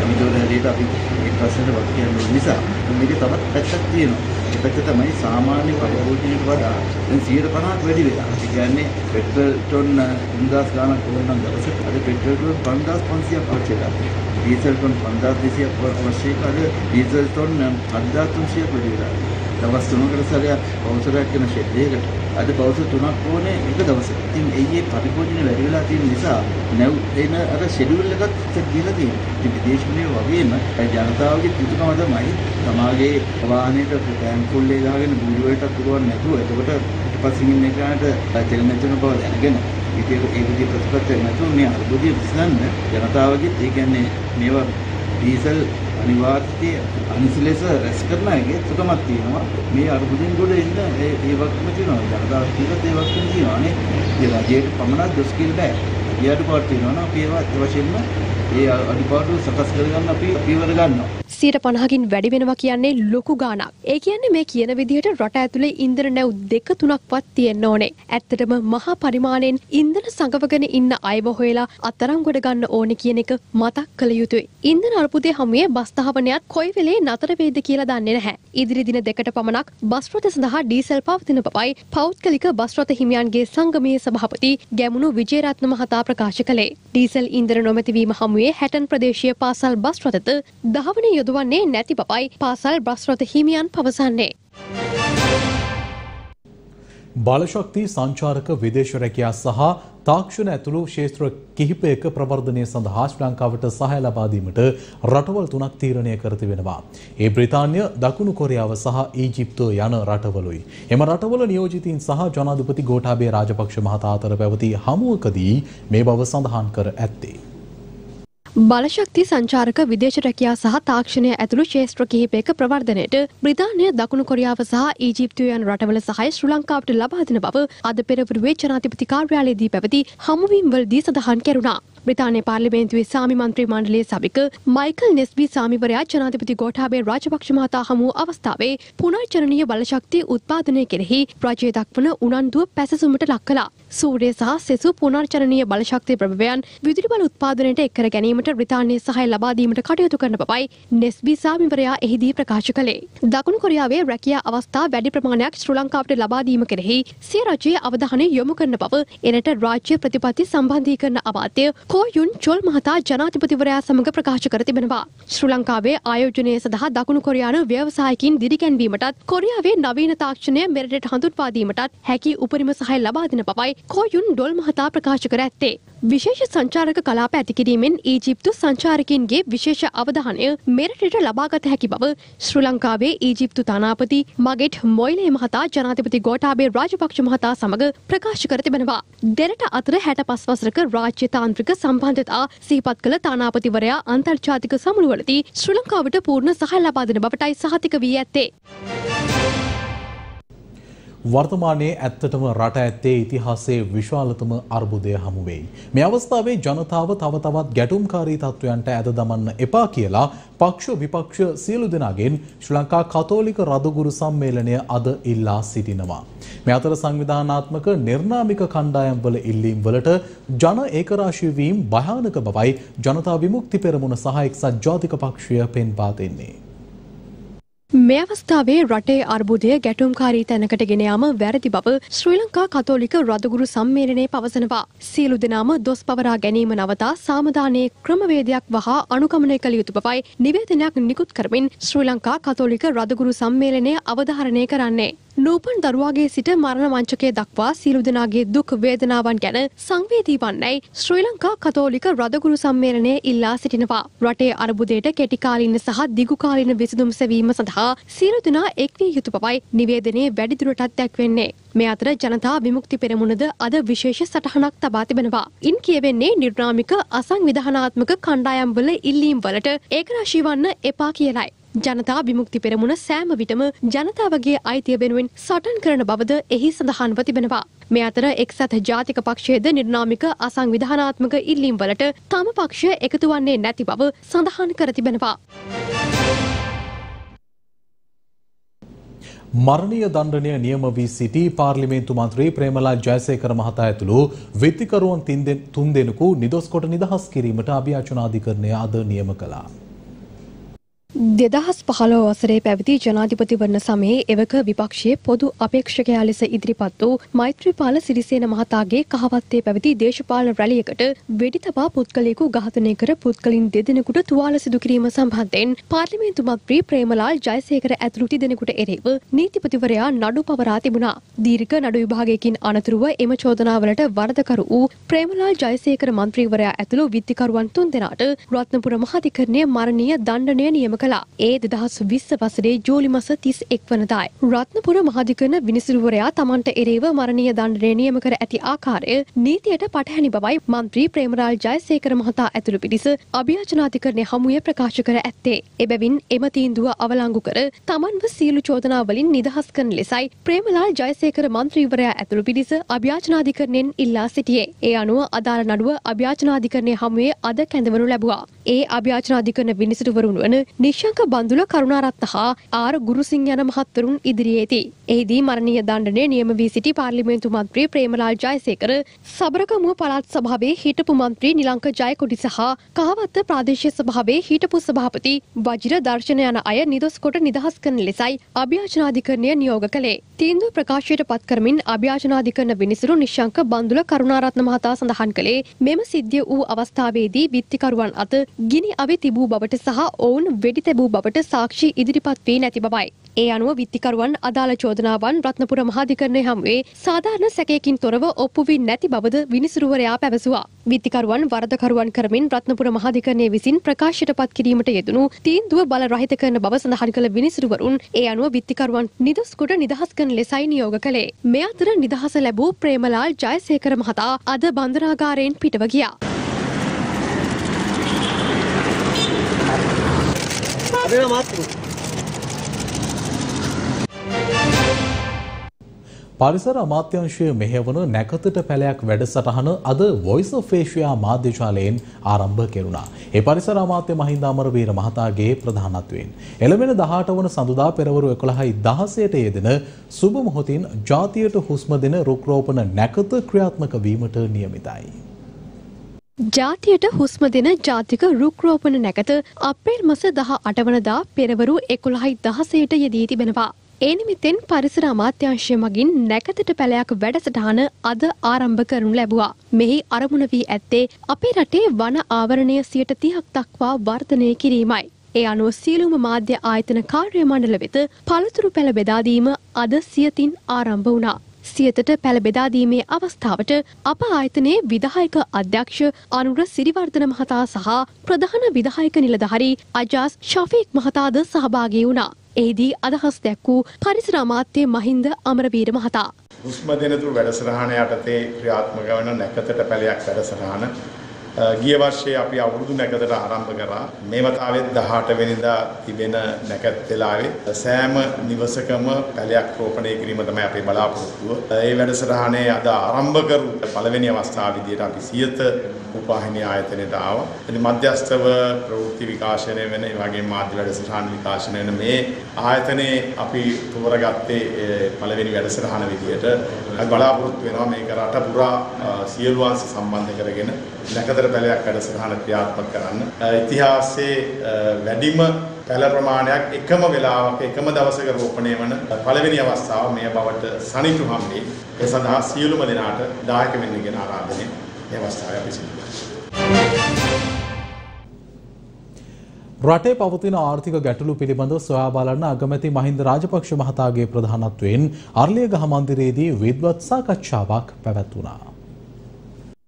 [SPEAKER 27] අමිතෝර හැටියට අපි මේ ප්‍රශ්නෙට වත් කියන්න ඕන නිසා මේකේ තවත් පැත්තක් තියෙනවා. ඒ පැත්ත තමයි සාමාන්‍ය පරිභෝජනයට වඩා දැන් 150ක් වැඩි වෙලා. ඒ කියන්නේ පෙට්‍රල් ටොන් 3000 ගාණක් ඕන නම් දවසට අද පෙට්‍රල් ටොන් 5500ක් අවශ්‍ය කරනවා. ඩීසල් ටොන් 5200ක් අවශ්‍ය කරලා ඩීසල් ටොන් 7300ක් වැඩි වෙලා. දවස් තුනකට සැරයක් පෞසරයක් වෙන ෂෙඩ් අද පෞස තුනක් ඕනේ එක දවසක. ඉතින් එයේ පරිභෝජනය වැඩි වෙලා තියෙන නිසා නැව් එන අර ෂෙඩියුල් එකත් දීලා තියෙනවා. ඉතින් විදේශීය වගේම ජනතාවගේ යුතුකම තමයි තමාගේ වාහනයට ටැංකුල්ලේ ගහගෙන බුරුවේට පුරවන්න නැතුව එතකොට පිටපස්සෙන් ඉන්න එකාට තෙල් නැතුන බව දැනගෙන ඉතින් ඒ විදිහේ ප්‍රතිපත්තියක් නැතුව මේ අර්බුදය විසඳන්න ජනතාවගේ ඒ කියන්නේ මේවා ඩීසල් අනිවාර්ය අනිසි ලෙස රැස් කරන අයගේ සුකමක් තියෙනවා. මේ අර්බුදෙන් ගොඩ එන්න ඒ ඒ වක්කම තියෙනවා. ජනතාව කීවත් ඒ වක්කම තියෙනවා නේ. ඒ රජයට පමණක් දොස් කිල් බෑ. ඊට පාට තියෙනවා නම් අපි ඒවා වශයෙන්ම ඒ අඩිපාඩු සකස් කරගන්න අපි පියවර ගන්නවා.
[SPEAKER 22] සියට පණහකින් වැඩි වෙනවා කියන්නේ ලොකු ගානක්. ඒ කියන්නේ මේ කියන විදිහට රට ඇතුලේ ඉන්ධන නැව් දෙක තුනක්වත් තියෙන්න ඕනේ. ඇත්තටම මහා පරිමාණයෙන් ඉන්ධන සංගවගෙන ඉන්න අයව හොයලා අත්තරම් ගොඩ ගන්න ඕනේ කියන එක මතක් කළ යුතුයි. ඉන්ධන අර්බුදයේ හමුවේ බස් දහවනයත් කොයි වෙලේ නතර වේද කියලා දන්නේ නැහැ. ඉදිරි දින දෙකට පමණක් බස් රථ සඳහා ඩීසල් පවතින බවයි පෞද්ගලික බස් රථ හිමියන්ගේ සංගමයේ සභාපති ගැමුණු විජේරත්න මහතා ප්‍රකාශ කළේ. ඩීසල් ඉන්ධන නොමැතිවීම හමුවේ හැටන් ප්‍රදේශීය පාසල් බස් රථද දහවන යොදවන්නේ නැති බවයි පාසල් බස් රථ හිමියන් පවසන්නේ.
[SPEAKER 1] බලශක්ති සංචාරක විදේශ රැකියා සහ තාක්ෂණ ඇතුළු ක්ෂේත්‍ර කිහිපයක ප්‍රවර්ධනය සඳහා ශ්‍රී ලංකාවට සහාය ලබා දීමට රටවල් තුනක් තීරණය කර තිබෙනවා. ඒ බ්‍රිතාන්‍ය, දකුණු කොරියාව සහ ඊජිප්තුව යන රටවලුයි. එම රටවල නියෝජිතයින් සහ ජනාධිපති ගෝඨාභය රාජපක්ෂ මහතා අතර පැවති හමුවකදී මේ බව සඳහන් කර ඇත්තේ.
[SPEAKER 22] බලශක්ති සංචාරක විදේශ රැකියා සහ තාක්ෂණය ඇතුළු ශේෂත්‍ර කිහිපයක ප්‍රවර්ධනයට බ්‍රිතාන්‍ය දකුණු කොරියාව සහ ඊජිප්තුව යන රටවල සහය ශ්‍රී ලංකාවට ලබා දෙන බව අද පෙරවරුවේ ජනාධිපති කාර්යාලයේදී පැවති හමුවීම්වලදී සඳහන් කෙරුණා. බ්‍රතාානය පාර්ලිමේන්තුවේ සාමි මන්ත්‍රී මණ්ඩලයේ සභික මයිකල් නෙස්බී සාමිවරයා ජනාධිපති ගෝඨාභය රාජපක්ෂ මහතා හමු අවස්ථාවේ පුනර්ජනනීය බලශක්ති උත්පාදනය කෙරෙහි රජය දක්වන උනන්දුව පැසසුමට ලක් කළා. සූර්ය සහ සෙසු පුනර්ජනනීය බලශක්ති ප්‍රභවයන් විදුලි බල උත්පාදනයට එක් කර ගැනීමට බ්‍රිතාන්‍ය සහය ලබා දීමට කටයුතු කරන බවයි නෙස්බී සාමිවරයා එහිදී ප්‍රකාශ කළේ. දකුණු කොරියාවේ රැකියා අවස්ථා වැඩි ප්‍රමාණයක් ශ්‍රී ලංකාවට ලබා දීම කෙරෙහි සිය රජයේ අවධානය යොමු කරන බව එනට රාජ්‍ය ප්‍රතිපත්ති සම්බන්ධීකරණ අමාත්‍ය කෝයුන් චොල් මහතා ජනාධිපතිවරයා සමඟ ප්‍රකාශ කර තිබෙනවා. ශ්‍රී ලංකාවේ ආයෝජනය සඳහා දකුණු කොරියානු ව්‍යවසායකින් දිරිගැන්වීමටත් කොරියාවේ නවීන තාක්ෂණය මෙරටට හඳුන්වාදීමටත් හැකි උපරිම සහය ලබා දෙන බවයි කෝයුන් ඩොල් මහතා ප්‍රකාශ කර ඇත්තේ. විශේෂ සංචාරක කලාප ඇතිකිරීමෙන් ඊජිප්තු සංචාරකින්ගේ විශේෂ අවධානය මෙරටට ලබාගත හැකි බව ශ්‍රී ලංකාවේ ඊජිප්තු තානාපති මගෙට් මොයිලේ මහතා ජනාධිපති ගෝඨාභය රාජපක්ෂ මහතා සමග ප්‍රකාශ කර තිබෙනවා. දෙරට අතර හැට පස් වසරක රාජ්‍ය තාන්ත්‍රික සම්බන්ධතා සිහිපත් කළ තානාපතිවරයා අන්තර්ජාතික සමුළුවලදී ශ්‍රී ලංකාවට පූර්ණ සහය ලබා දෙන බවටයි සහතික වී ඇත්තේ.
[SPEAKER 1] වර්තමානයේ ඇත්තටම රට ඇත්තේ ඉතිහාසයේ විශාලතම අර්බුදය හමුවෙයි. මේ අවස්ථාවේ ජනතාව තව තවත් ගැටුම්කාරී තත්ත්වයන්ට ඇද දමන්න එපා කියලා පක්ෂ විපක්ෂ සියලු දෙනාගෙන් ශ්‍රී ලංකා කතෝලික රදගුරු සම්මේලනය අද ඉල්ලා සිටිනවා. මේ අතර සංවිධානාත්මක නිර්නාමික කණ්ඩායම් වල ඉල්ලීම් වලට ජන ඒකරාශී වීම භයානක බවයි ජනතා විමුක්ති පෙරමුණ සහ එක්සත් ජාතික පක්ෂය පෙන්වා දෙන්නේ.
[SPEAKER 22] මේ අවස්ථාවේ රටේ අර්බුදය ගැටුම්කාරී තැනකට ගෙන යාම වැරදි බව ශ්‍රී ලංකා කතෝලික රදගුරු සම්මේලනයේ පවසනවා. සියලු දෙනාම දොස් පවරා ගැනීම නවතා සාමදානයේ ක්‍රමවේදයක් වහා අනුගමනය කළ යුතු බවයි නිවේදනයක් නිකුත් කරමින් ශ්‍රී ලංකා කතෝලික රදගුරු සම්මේලනය අවධාරණය කරන්නේ. නූපන් දරුවාගේ සිට මරණ මංචකය දක්වා සියලු දෙනාගේ දුක් වේදනාවන් ගැන සංවේදී වන්නයි ශ්‍රී ලංකා කතෝලික රදගුරු සම්මේලනය ඉල්ලා සිටිනවා. රටේ අර්බුදයට කෙටිකාලීන සහ දිගුකාලීන විසඳුම් සැවීම සඳහා සියලු දෙනා එක් විය යුතු බවයි නිවේදනයේ වැඩිදුරටත් දැක්වෙන්නේ. මේ අතර ජනතා විමුක්ති පෙරමුණද අද විශේෂ සටහනක් තබා තිබෙනවා. ඉන් කියවෙන්නේ නිර්නාමික අසංවිධානාත්මක කණ්ඩායම්වල ඉල්ලීම් වලට ඒකරාශී වන්න එපා කියලයි. ජනතා විමුක්ති පෙරමුණ සෑම විටම ජනතාවගේ අයිතිය වෙනුවෙන් සටන් කරන බවද එහි සඳහන්ව තිබෙනවා. මේ අතර එක්සත් ජාතික පක්ෂයේද නිර්නාමික අසංවිධානාත්මක ඉල්ලීම් වලට තම පක්ෂය එකතු වන්නේ නැති බව සඳහන් කර තිබෙනවා.
[SPEAKER 1] මරණීය දණ්ඩනය නියම වී සිටි පාර්ලිමේන්තු මන්ත්‍රී ප්‍රේමලා ජයසේකර මහතා ඇතුළු විත්තිකරුවන් තුන් දෙනෙකු නිදොස් කොට නිදහස් කිරීමට අභියාචනාධිකරණය අද නියම කළා.
[SPEAKER 22] දෙදහස් පහළෝ වසරේ පැවති ජනාධිපතිවරණ සමයේ එවක විපක්ෂයේ පොදු අපේක්ෂකයා ලෙස ඉදිරිපත් වූ මෛත්‍රීපාල සිරිසේන මහතාගේ කහවත්තේ පැවති දේශපාලන රැලියකට වෙඩි තබා පුද්ගලයෙකු ඝාතනය කර පුද්ගලින් දෙදෙනෙකුට තුවාල සිදු කිරීම සම්බන්ධයෙන් පාර්ලිමේන්තු මන්ත්‍රී ප්‍රේමලාල් ජයසේකර ඇතුළු තිදෙනෙකුට එරෙහිව නීතිපතිවරයා නඩු පවරා තිබුණා. දීර්ඝ නඩු විභාගයකින් අනතුරුව එම චෝදනාවලට වරදකරු වූ ප්‍රේමලාල් ජයසේකර මන්ත්‍රීවරයා ඇතුළු විත්තිකරුවන් තුන් දෙනාට රත්නපුර මහාධිකරණය මරණීය දණ්ඩනය නියම කළා. ඒ දෙදහස් විස්ස වසරේ ජූලි මස තිස් එක් වනදායි. රත්නපුර මහාධිකරණ විනිසුරුවරයා තමන්ට එරේව මරණීය දණ්ඩනය නියම කර ඇති ආකාරය නීතියට පටහැනි බවයි මන්ත්‍රී ප්‍රේමරාල් ජයසේකර මහතා ඇතුළු පිරිස අභියාචනාධිකරණය හමුවේ ප්‍රකාශ කර ඇත්තේ. එබැවින් එම තීන්දුව අවලංගු කර තමන්ව සියලු චෝදනාවලින් නිදහස් කරන ලෙසයි ප්‍රේමලාල් ජයසේකර මන්ත්‍රීවරයා ඇතුළු පිරිස අභ්‍යාචනාධිකරණයෙන් ඉල්ලා සිටියේ. ඒ අනුව අදාළ නඩුව අභ්‍යාචනාධිකරණය හමුවේ අද කැඳවනු ලැබුවා. ඒ අභ්‍යාචනාධිකරණ විනිසුරුවරුන් වන නිශ්ශංක බන්දුල කරුණාරත්න හා ආර ගුරුසිංහ යන මහත්වරුන් ඉදිරියේදී. එහිදී මරණීය දණ්ඩනය නියම වී සිටි පාර්ලිමේන්තු මන්ත්‍රී ප්‍රේමලාල් ජයසේකර සබරගමුව පළාත් සභාවේ හිටපු මන්ත්‍රී නිලංක ජයකොඩි සහ කහවත්ත ප්‍රාදේශීය සභාවේ හිටපු සභාපති වජිර දර්ශන යන අය නිදොස් කොට නිදහස් කරන ලෙසයි අභ්‍යාචනාධිකරණය නියෝග කළේ. තීන්දුව ප්‍රකාශයට පත් කරමින් අභ්‍යාචනාධිකරණ විනිසුරු නිශ්ශංක බන්දුල කරුණාරත්න මහතා සඳහන් කළේ මෙම සිද්ධිය වූ අවස්ථාවේදී විත්තිකරුවන් අත ගිනි අවි තිබූ බවට සහ ඔවුන් වෙඩි තැබූ බවට සාක්ෂි ඉදිරිපත් වී නැති බවයි. ඒ අනුව විත්තිකරුවන් අදාළ චෝදනාවන් රත්නපුර මහාධිකරණය හමුවේ සාධාරණ සැකයකින් තොරව ඔප්පු වී නැති බවද විනිසුරුවරයා පැවසුවා. විත්තිකරුවන් වරදකරුවන් කරමින් රත්නපුර මහාධිකරණය විසින් ප්‍රකාශයට පත් කිරීමට යෙදුණු තීන්දුව බල රහිත කරන බව සඳහන් කළ විනිසුරුවරුන් ඒ අනුව විත්තිකරුවන් නිදොස් කොට නිදහස් කරන ලෙසයි නියෝග කළේ. මේ අතර නිදහස ලැබූ ප්‍රේමලාල් ජයසේකර මහතා අද බන්ධනාගාරයෙන් පිටව ගියා.
[SPEAKER 28] අපේ මාත්‍රු
[SPEAKER 1] පරිසර අමාත්‍යංශය මෙහෙවන නැකතට පැලයක් වැඩසටහන අද වොයිස් of Asia මාධ්‍යශාලයෙන් ආරම්භ කෙරුණා. ඒ පරිසර අමාත්‍ය මහින්ද අමරවීර මහතාගේ ප්‍රධානත්වයෙන් එළවෙන 18 වන සඳුදා පෙරවරු 11යි 16ට යෙදෙන සුබ මොහොතින් ජාතියට හුස්ම දෙන රුක් රෝපණ නැකත ක්‍රියාත්මක වීමට නියමිතයි.
[SPEAKER 22] ජාතියට හුස්ම දෙන ජාතික රුක්රෝපණ නැකත අප්‍රේල් මස දහ අටවනදා පෙරවරු එකොළහයි දහසයට යෙදී තිබෙනවා. ඒ නිමිත්තෙන් පරිසර අමාත්‍යංශය මගින් නැකතට පැලයක් වැඩසටහන අද ආරම්භ කරනු ලැබුවා. මෙහි අරමුණ වී ඇත්තේ අපේ රටේ වන ආවරණය සියට තිහක් දක්වා වර්ධනය කිරීමයි. ඒ අනුව සියලුම මාධ්‍ය ආයතන කාර්ය මණ්ඩල වෙත පළතුරු පැළ බෙදාදීම අද සියතින් ආරම්භ වුණා. සියතට පැළ බෙදාදීමේ අවස්ථාවට අප ආයතනයේ විදායක අධ්‍යක්ෂ අනුර සිරිවර්ධන මහතා සහ ප්‍රධාන විදායක නිලධහරි අජාස් ශෆීක් මහතාද සහභාගී වුණා. එහිදී අදහස් දැක් වූ පරිසර අමාත්‍ය මහින්ද අමරවීර මහතා.
[SPEAKER 29] හුස්ම දෙනතුරු වැඩසටහන යටතේ ක්‍රියාත්මක වන නැකතට පැලයක් වැඩසටහන ගිය වර්ෂයේ අපි අවුරුදු නැකතට ආරම්භ කරා මේ වතාවෙත් 18 වෙනිදා තිබෙන නැකත් වෙලාවේ සෑම නිවසකම පැලයක් රෝපණය කිරීම තමයි අපේ බලාපොරොත්තුව. ඒ වැඩසටහනේ අද ආරම්භ කරු පළවෙනි අවස්ථාව විදිහට අපි සියත උපාහිනී ආයතනයට ආවා. ඉතින් මධ්‍යස්ථව ප්‍රවෘත්ති විකාශනය වෙන ඒ වගේම මාධ්‍ය වැඩසටහන් විකාශනය වෙන මේ ආයතනයේ අපි තෝරගත්තේ පළවෙනි වැඩසටහන විදිහට අපි බලාපොරොත්තු වෙනවා මේක රට පුරා සියලු අංශ සම්බන්ධ කරගෙන නැකතර පැලයක් වැඩසටහන ක්‍රියාත්මක කරන්න. ඉතිහාසයේ වැඩිම පැල ප්‍රමාණයක් එකම වෙලාවක එකම දවසක රෝපණය වන පළවෙනි අවස්ථාව මේ බවට සනිටු හම්බේ. ඒ සඳහා සියලුම දෙනාට දායක වෙන්න කියන ආරාධනය මේ අවස්ථාවේ අපි සිදු කරනවා.
[SPEAKER 1] රටේ පවතින ආර්ථික ගැටලු පිළිබඳ සොයා බලන්න අගමැති මහින්ද රාජපක්ෂ මහතාගේ ප්‍රධානත්වයෙන් අර්ලියගහ මන්දිරයේදී විද්වත් සාකච්ඡාවක් පැවැත්වුණා.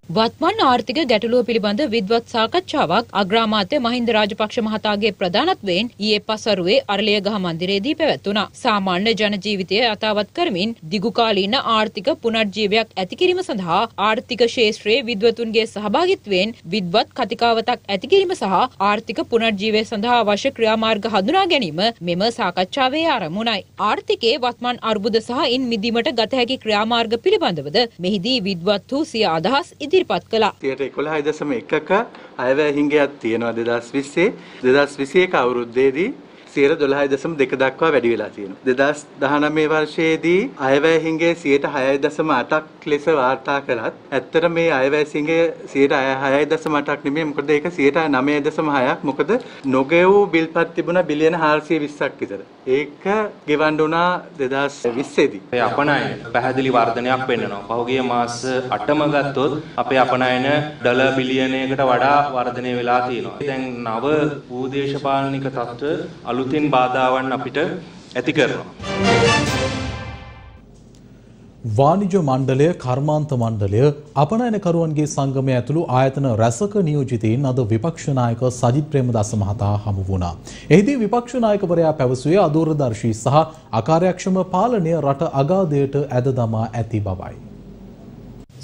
[SPEAKER 30] වත්මන් ආර්ථික ගැටලුව පිළිබඳ විද්වත් සාකච්ඡාවක් අග්‍රාමාත්‍ය මහින්ද රාජපක්ෂ මහතාගේ ප්‍රධානත්වයෙන් ඊයේ පසරුවේ අරලියගහ මන්දිරයේදී පැවැත්වුණා. සාමාන්‍ය ජන ජීවිතය යථාවත් කරමින් දිගුකාලීන ආර්ථික පුනර්ජීවයක් ඇති කිරීම සඳහා ආර්ථික ශේෂ්ත්‍රයේ විද්වතුන්ගේ සහභාගිත්වයෙන් විද්වත් කතිකාවතක් ඇති කිරීම සහ ආර්ථික පුනර්ජීවය සඳහා අවශ්‍ය ක්‍රියාමාර්ග හඳුනා ගැනීම මෙම සාකච්ඡාවේ ආරමුණයි. ආර්ථිකයේ වත්මන් අර්බුද සහ ඉන් මිදීමට ගත හැකි ක්‍රියාමාර්ග පිළිබඳවද මෙහිදී විද්වත්හු සිය අදහස් ඉදිරි ඉදිරිපත් කළා.
[SPEAKER 31] සියයට එකොළහයි දශම එකක අයවැය හිංගයක් තියෙනවා දෙදස් විස්සේ දෙදස් විසියක අවුරුද්දේදී සියයට දොළහයි දසම දෙක දක්වා වැඩි වෙලා තියෙනවා. දෙදස් දහනමේ වර්ෂයේදී අයවැය හිංගේ සියයට හයයි දසම අටක් ලෙස වාර්තා කළත් ඇත්තට මේ අයවැය සිංගේ සියයට හයයි දසම අටක් නෙමෙයි මොකද ඒක සියයට නමය දසම හයක් මොකද නොගෙවූ බිල්පත් තිබුණා බිලියන 420ක් විතර. ඒක ගෙවන්න උනා 2020 දී.
[SPEAKER 32] අපේ අපනයන පැහැදිලි වර්ධනයක් පෙන්වනවා. පහුගිය මාස 8ම ගත්තොත් අපේ අපනයන ඩොලර් බිලියනයකට වඩා වර්ධනය වෙලා තියෙනවා. දැන් නව භූදේශපාලනික තත්ත්ව අලුතින් බාධාවන් අපිට ඇති කරනවා.
[SPEAKER 1] වාණිජ මණ්ඩලය කර්මාන්ත මණ්ඩලය අපනයනකරුවන්ගේ සංගමය ඇතුළු ආයතන රැසක නියෝජිතයින් අද විපක්ෂනායක සජිත් ප්‍රේමදස්ස මහතා හමු වුණා. එහිදී විපක්ෂනායකවරයා පැවසුවේ අදූරදර්ශී සහ අකාර්යක්ෂම පාලනය රට අගාධයට ඇද දමා ඇති බවයි.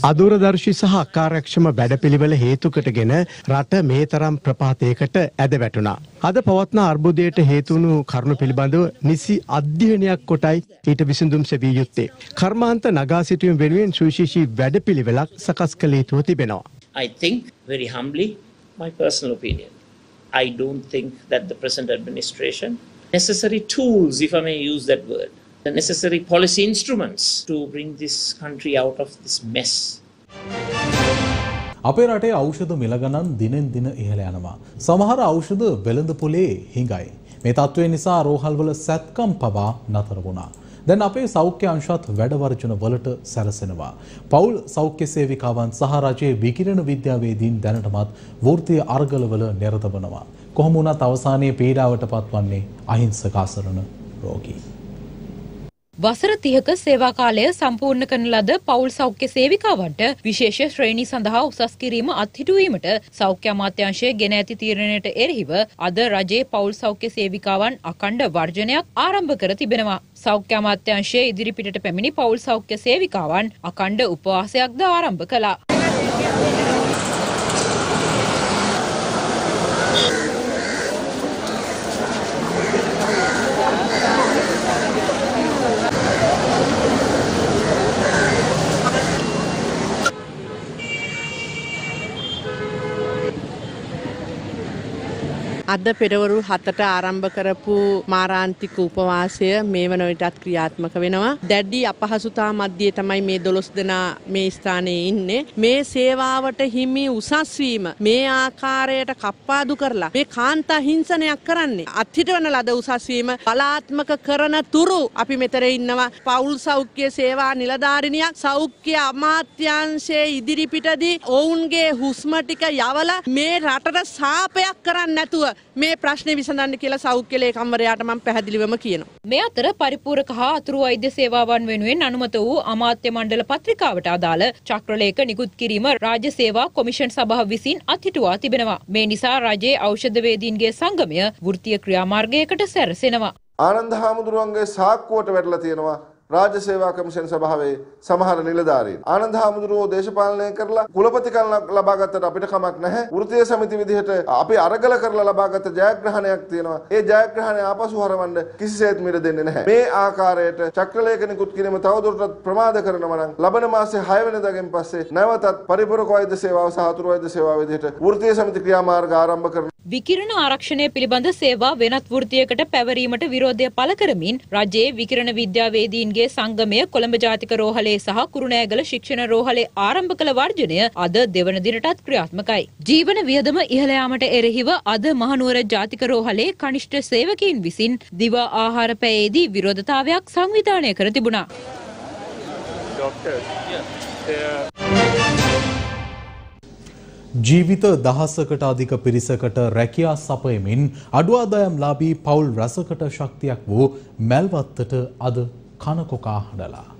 [SPEAKER 33] අදූරදර්ශි සහ අකාරක්ෂම වැඩපිළිවෙල හේතුකටගෙන රට මේ තරම් ප්‍රපාතයකට ඇද වැටුණා. අද පවත්න අර්බුදයට හේතුුණු කරුණු පිළිබඳව නිසි අධ්‍යයනයක් කොටයි ඊට විසිඳුම් සැවිය යුත්තේ. කර්මාන්ත නගා සිටුවම් වෙනුවෙන් සුවිශේෂී වැඩපිළිවෙලක් සකස් කළ යුතුව තිබෙනවා.
[SPEAKER 34] I think very humbly, my personal opinion, I don't think that the present administration necessary tools, if I may use that word, the necessary policy instruments to bring this country out of this mess.
[SPEAKER 1] අපේ රටේ ඖෂධ මිල ගණන් දිනෙන් දින ඉහළ යනවා. සමහර ඖෂධ වෙළඳ පොලේ හිඟයි. මේ තත්ත්වය නිසා රෝහල්වල සැත්කම් පවා නතර වුණා. දැන් අපේ සෞඛ්‍ය අංශත් වැඩවර්ජන වලට සැරසෙනවා. පවුල් සෞඛ්‍ය සේවිකාවන් සහ රජයේ විකිරණ විද්‍යාවේදීන් දැනටමත් වෘත්තීය අර්ගලවල නිරත වනවා. කොහොම වුණත් අවසානයේ පීඩාවට පත්වන්නේ අහිංසක අසරණ රෝගී.
[SPEAKER 30] වසර 30ක සේවා කාලය සම්පූර්ණ කරන ලද පවුල් සෞඛ්‍ය සේවිකාවන්ට විශේෂ ශ්‍රේණි සඳහා උසස් කිරීම අත්හිටුවීමට සෞඛ්‍ය අමාත්‍යාංශය ගෙන ඇති තීරණයට එරෙහිව අද රජයේ පවුල් සෞඛ්‍ය සේවිකාවන් අඛණ්ඩ වර්ජනයක් ආරම්භ කර තිබෙනවා. සෞඛ්‍ය අමාත්‍යාංශයේ ඉදිරිපිටට පැමිණි පවුල් සෞඛ්‍ය සේවිකාවන් අඛණ්ඩ උපවාසයක්ද ආරම්භ කළා.
[SPEAKER 35] අද පෙරවරු හතට ආරම්භ කරපු මාරාන්තික උපවාසය මේ වන විටත් ක්‍රියාත්මක වෙනවා. දැඩි අපහසුතා මධ්‍යයේ තමයි මේ 12 දෙනා මේ ස්ථානයේ ඉන්නේ. මේ සේවාවට හිමි උසස් වීම මේ ආකාරයට කප්පාදු කරලා මේ කාන්තා හිංසනයක් කරන්නේ. අත්හිටවන ලද උසස් වීම බලාත්මක කරන තුරු අපි මෙතන ඉන්නවා පෞල් සෞඛ්‍ය සේවා නිලධාරිනියක් සෞඛ්‍ය අමාත්‍යාංශයේ ඉදිරිපිටදී ඔවුන්ගේ හුස්ම ටික යවලා මේ රටට සාපයක් කරන්න නැතුව මේ ප්‍රශ්නේ විසඳන්න කියලා සෞඛ්‍ය ලේකම්වරයාට මම පැහැදිලිවම කියනවා.
[SPEAKER 30] මේ අතර පරිපූරක හා අතුරු වෛද්‍ය සේවාවන් වෙනුවෙන් අනුමත වූ අමාත්‍ය මණ්ඩල පත්‍රිකාවට අදාළ චක්‍රලේඛ නිකුත් කිරීම රාජ්‍ය සේවා කොමිෂන් සභාව විසින් අත්හිටුවා තිබෙනවා. මේ නිසා රජයේ ඖෂධ වේදීන්ගේ සංගමය වෘත්තීය ක්‍රියාමාර්ගයකට සැරසෙනවා.
[SPEAKER 36] ආනන්ද හාමුදුරුවන්ගේ සාක්කුවට වැටලා තියෙනවා රාජ්‍ය සේවා කමිෂන් සභාවේ සමහර නිලධාරීන්. ආනන්ද හාමුදුරුවෝ දේශපාලනය කරලා කුලපතිකම් ලබා ගත්තට අපිට කමක් නැහැ. වෘත්තීය සමිති විදිහට අපි අරගල කරලා ලබාගත් ජයග්‍රහණයක් තියෙනවා. ඒ ජයග්‍රහණය ආපසු හරවන්න කිසිසේත් මිල දෙන්නේ නැහැ. මේ ආකාරයට චක්‍රලේඛ නිකුත් කිරීම තවදුරටත් ප්‍රමාද කරනවා නම් ලබන මාසේ 6 වෙනිදාගෙන් පස්සේ නැවතත් පරිපූර්ණ වෛද්‍ය සේවාව සහ අතුරු වෛද්‍ය සේවාව විදිහට වෘත්තීය සමිති ක්‍රියාමාර්ග ආරම්භ කරන
[SPEAKER 30] විකිරණ ආරක්ෂණය පිළිබඳ සේවා වෙනත් වෘත්තියකට පැවරීමට විරෝධය පළ කරමින් රජයේ විකිරණ විද්‍යාවේදීන්ගේ සංගමය කොළඹ ජාතික රෝහලේ සහ කුරුණෑගල ශික්ෂණ රෝහලේ ආරම්භ කළ වර්ජනය අද දෙවන දිනටත් ක්‍රියාත්මකයි. ජීවන වියදම ඉහළ යාමට එරෙහිව අද මහනුවර ජාතික රෝහලේ කනිෂ්ඨ සේවකයින් විසින් දිවා ආහාර පැයේදී විරෝධතාවයක් සංවිධානය කර තිබුණා.
[SPEAKER 1] ජීවිත දහසකට අධික පිරිසකට රැකියා සපයමින් අඩු ආදායම් ලාබී පවුල් රැසකට ශක්තියක් වූ මැල්වත්තට අද කනකොකා හඬලා.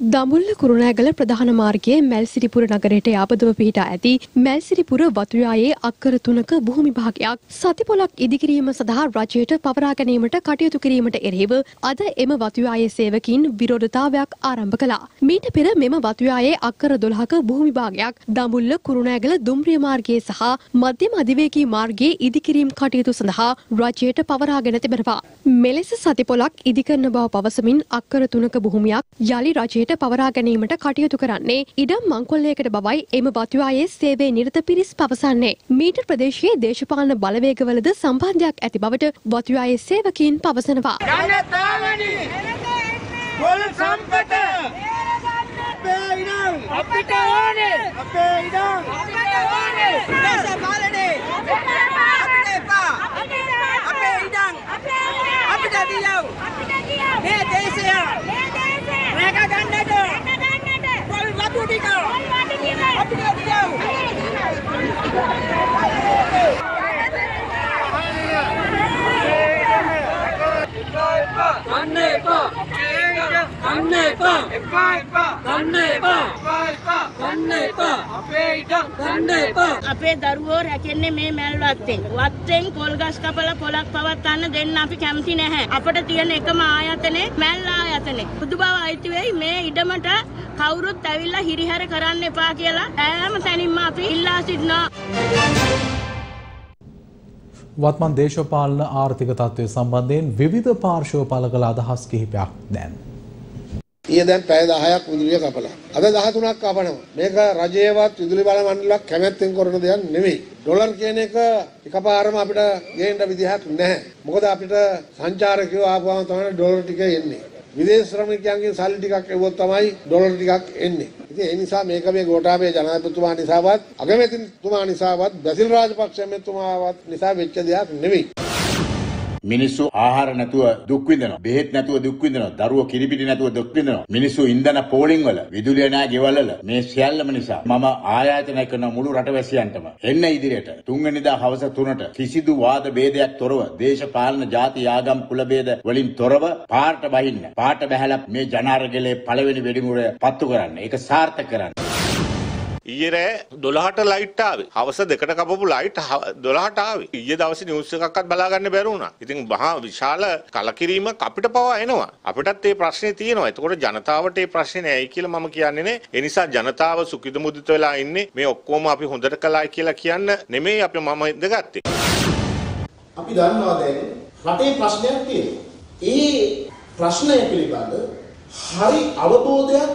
[SPEAKER 22] දමුල්ල කුරුණෑගල ප්‍රධාන මාර්ගයේ මැල්සිරිපුර නගරයට යාපදව පිහිටා ඇති මැල්සිරිපුර වතුයායේ අක්කර තුනක භූමි භාගයක් සතිපොලක් ඉදිකිරීම සඳහා රජයට පවරා ගැනීමට කටයුතු කිරීමට එරෙහිව අද එම වතුයායේ සේවකින් විරෝධතාවයක් ආරම්භ කළා. මීට පෙර මෙම වතුයායේ අක්කර 12ක භූමි භාගයක් දඹුල්ල කුරුණෑගල දුම්රිය මාර්ගයේ සහ මධ්‍යම අධිවේගී මාර්ගයේ ඉදිකිරීම් කටයුතු සඳහා රජයට පවරාගෙන තිබෙනවා. මෙලෙස සතිපොලක් ඉදිකරන බව පවසමින් අක්කර තුනක භූමියක් යළි රජයට සේවයට පවරා ගැනීමට කටයුතු කරන්නේ. ඉඩම් මංකොල්ලයකට බවයි එම වතුවායේ සේවයේ නිරත පිරිස් පවසන්නේ. මීටර් ප්‍රදේශයේ දේශපාලන බලවේගවලද සම්බන්ධයක් ඇති බවට වතුවායේ සේවකීන් පවසනවා.
[SPEAKER 37] ගොල් සම්පත! අපේ ඉඩම් අපිට ඕනේ! අපේ ඉඩම්! අපිට ඕනේ දේශපාලනේ! අපිට එපා! අපේ ඉඩම්! අපිට දියව්! මේ දේශය! රැක ගන්නට පොල් වතු ටික අපිට දියව් ගන්න එපා ගන්න එපා එපා එපා ගන්න එපා එපා එපා ගන්න එපා අපේ ඉඩම් ගන්න එපා
[SPEAKER 38] අපේ දරුවෝ රැකෙන්නේ මේ මැල් වත්තෙන්. වත්තෙන් පොල් ගස් කපලා පොලක් පවත්වන්න දෙන්න අපි කැමති නැහැ. අපිට තියෙන එකම ආයතනේ මැල් ආයතනේ. බුදු බව අයිති වෙයි මේ ඉඩමට කවුරුත් ඇවිල්ලා හිරිහැර කරන්න එපා කියලා ඈම තැනින්ම අපි ඉල්ලා සිටිනවා.
[SPEAKER 1] වත්මන් දේශපාලන ආර්ථික තත්ත්වය සම්බන්ධයෙන් විවිධ පාර්ශව පළ කළ අදහස් කිහිපයක් දැන්.
[SPEAKER 39] ඊයේ දැන් පැය 10ක් විදුලිය කපලා. අද 13ක් කපනවා. මේක රජයේවත් විදුලි බල මණ්ඩලයක් කැමැත්තෙන් කරන දෙයක් නෙවෙයි. ඩොලර් කියන එක එකපාරම අපිට ගේන්න විදිහක් නැහැ. මොකද අපිට සංචාරකයෝ ආපුවම තමයි ඩොලර් ටික එන්නේ. විදේශ ශ්‍රමිකයන්ගෙන් සල්ලි ටිකක් එවුවොත් තමයි ඩොලර් ටිකක් එන්නේ. ඉතින් ඒ නිසා මේක මේ ගෝඨාභය ජනාධිපතිතුමා නිසාවත් අගමැතිතුමා නිසාවත් බැසිල් රාජපක්ෂ මැතිතුමාවත් නිසා වෙච්ච දෙයක් නෙවෙයි.
[SPEAKER 40] මිනිස්සු ආහාර නැතුව දුක් විඳිනවා. බෙහෙත් නැතුව දුක් විඳිනවා. දරුවෝ කිරිපිටි නැතුව දුක් විඳිනවා. මිනිස්සු ඉන්ධන පෝලිං වල, විදුලිය නැහැ ගෙවල් වල. මේ සියල්ලම නිසා මම ආයාචනය කරන මුළු රටවැසියන්ටම එන්න ඉදිරියට තුන්වෙනිදා හවස 3ට කිසිදු වාද ભેදයක් තොරව දේශපාලන ಜಾති ආගම් කුල ભેද වලින් තොරව පාට බහින්න. පාට බහැලා මේ ජනාරගලේ පළවෙනි වෙඩිමුර පත්තු කරන්න. ඒක සාර්ථක කරන්න.
[SPEAKER 41] ඊයේ රෑ 12ට ලයිට් ආවේ. හවස දෙකට කපපු ලයිට් 12ට ආවේ. ඊයේ දවසේ නිවුස් එකක්වත් බලා ගන්න බැරි වුණා. ඉතින් මහා විශාල කලකිරීමක් අපිට පවා එනවා. අපිටත් මේ ප්‍රශ්නේ තියෙනවා. එතකොට ජනතාවට මේ ප්‍රශ්නේ නෑයි කියලා මම කියන්නේ නේ. ඒ නිසා ජනතාව සුඛිත මුදිත වෙලා ඉන්නේ. මේ ඔක්කොම අපි හොඳට කළායි කියලා කියන්න නෙමෙයි අපි මම ඉඳගත්තේ.
[SPEAKER 42] අපි දන්නවා දැන් රටේ ප්‍රශ්නයක් තියෙනවා. ඒ ප්‍රශ්නය පිළිබඳ හරි අවබෝධයක්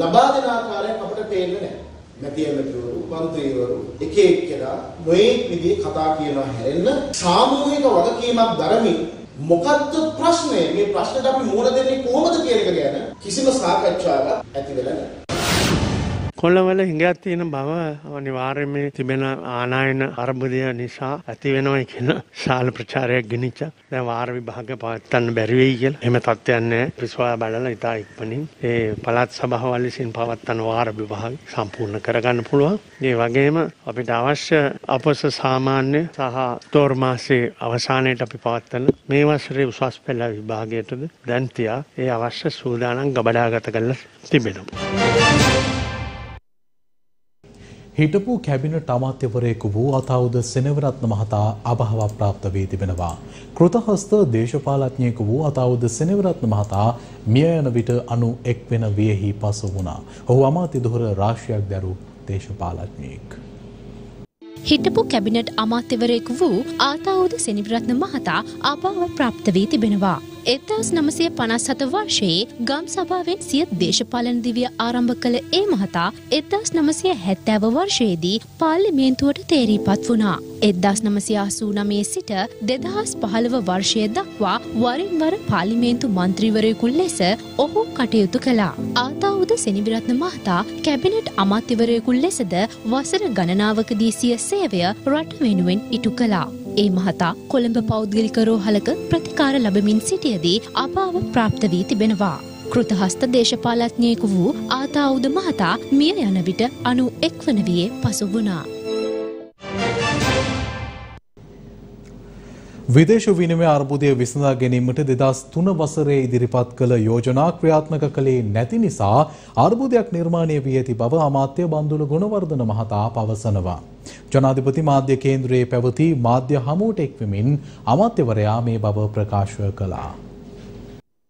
[SPEAKER 42] ලබා දෙන ආකාරයක් අපිට පේන්නේ නැහැ. මැති ඇමතිවරු, මන්ත්‍රීවරු එක එක්කෙනා නොයෙක් විදිහේ කතා කියනවා හැරෙන්න සාමූහික වගකීමක් දරමින් මොකද්ද ප්‍රශ්නේ මේ ප්‍රශ්නට අපි මුහුණ දෙන්නේ කොහොමද කියන එක ගැන කිසිම සාකච්ඡාවක් ඇති වෙලා නැහැ.
[SPEAKER 33] කොල්ලවල හිඟයක් තියෙන බව අනිවාර්යයෙන්ම තිබෙන ආනායන අර්බුදය නිසා ඇති වෙනවා කියන ශාල ප්‍රචාරයක් ගෙනිච්ච. දැන් වාර විභාග පවත්වන්න බැරි වෙයි කියලා. එහෙම තත්ත්වයක් නැහැ. පිරිසුවා බලලා ඉතා ඉක්මනින් ඒ පළාත් සභාවල් විසින් පවත්වන වාර විභාග සම්පූර්ණ කරගන්න පුළුවන්. ඒ වගේම අපිට අවශ්‍ය අපොස සාමාන්‍ය සහ තෝර් මාසයේ අවසානයේට අපි පවත්වන මේ වසරේ උසස් පෙළ විභාගයටද දැන් තියා ඒ අවශ්‍ය සූදානම් ගබඩාගත කරලා තිබෙනවා.
[SPEAKER 1] හිටපු කැබිනට් අමාත්‍යවරයෙකු වූ අතාවුද සෙනවරත්න මහතා අභාව ප්‍රාප්ත වී තිබෙනවා. කෘතහස්ත දේශපාලඥයෙකු වූ අතාවුද සෙනවරත්න මහතා මිය යන විට අනු එක් වෙන වියෙහි පසු වුණා. ඔහු අමාත්‍ය දුහර රාශියක් දැරු දේශපාලඥයෙක්.
[SPEAKER 43] හිටපු කැබිනට් අමාත්‍යවරයෙකු වූ ආතාවුද සෙනවිරත්න මහතා අභාව ප්‍රාප්ත වී තිබෙනවා. එදදාස් නමසය පනස්සත වර්ෂයේ ගම් සභාවෙන් සිය දේශපාලන දිවිය ආරම්භ කළ ඒ මහතා එදදාස් නමසය හැත්තෑව වර්ෂයේදී පාර්ලිමේන්තුවට තේරීපත් වුණා. එදදාස් නමසය අසූ නමේ සිට දෙදහස් පහළව වර්ෂය දක්වා වරින් වර පාලිමේන්තු මන්ත්‍රීවරයකුල් ලෙස ඔහු කටයුතු කළා. ආතාවුද සෙනිවිරත්න මහතා කැබිනට් අමාත්‍යවරයකුල් ලෙසද වසර ගණනාවකදී සිය සේවය රට වෙනුවෙන් ඉටු කළා. ඒ මහතා කොළඹ පෞද්ගලික රෝහලක ප්‍රතිකාර ලබමින් සිටියදී අභාව ප්‍රාප්ත වී තිබෙනවා. කෘතහස්ත දේශපාලඥයෙකු වූ ආතාවුද මහතා මිය යන විට අනු එක්වන වියේ පසු වුණා.
[SPEAKER 1] විදේශ විනිමය අර්බුදය විසඳා ගැනීමට දෙදස් තුන වසරේ ඉදිරිපත් කළ යෝජනා ක්‍රියාත්මක කළේ නැති නිසා අර්බුදයක් නිර්මාණය වී ඇති බව අමාත්‍ය බන්දුල ගුණවර්ධන මහතා පවසනවා. ජනාධිපති මාධ්‍ය කේන්ද්‍රයේ පැවති මාධ්‍ය හමුවට එක්වමින් අමාත්‍යවරයා මේ බව ප්‍රකාශ කළා.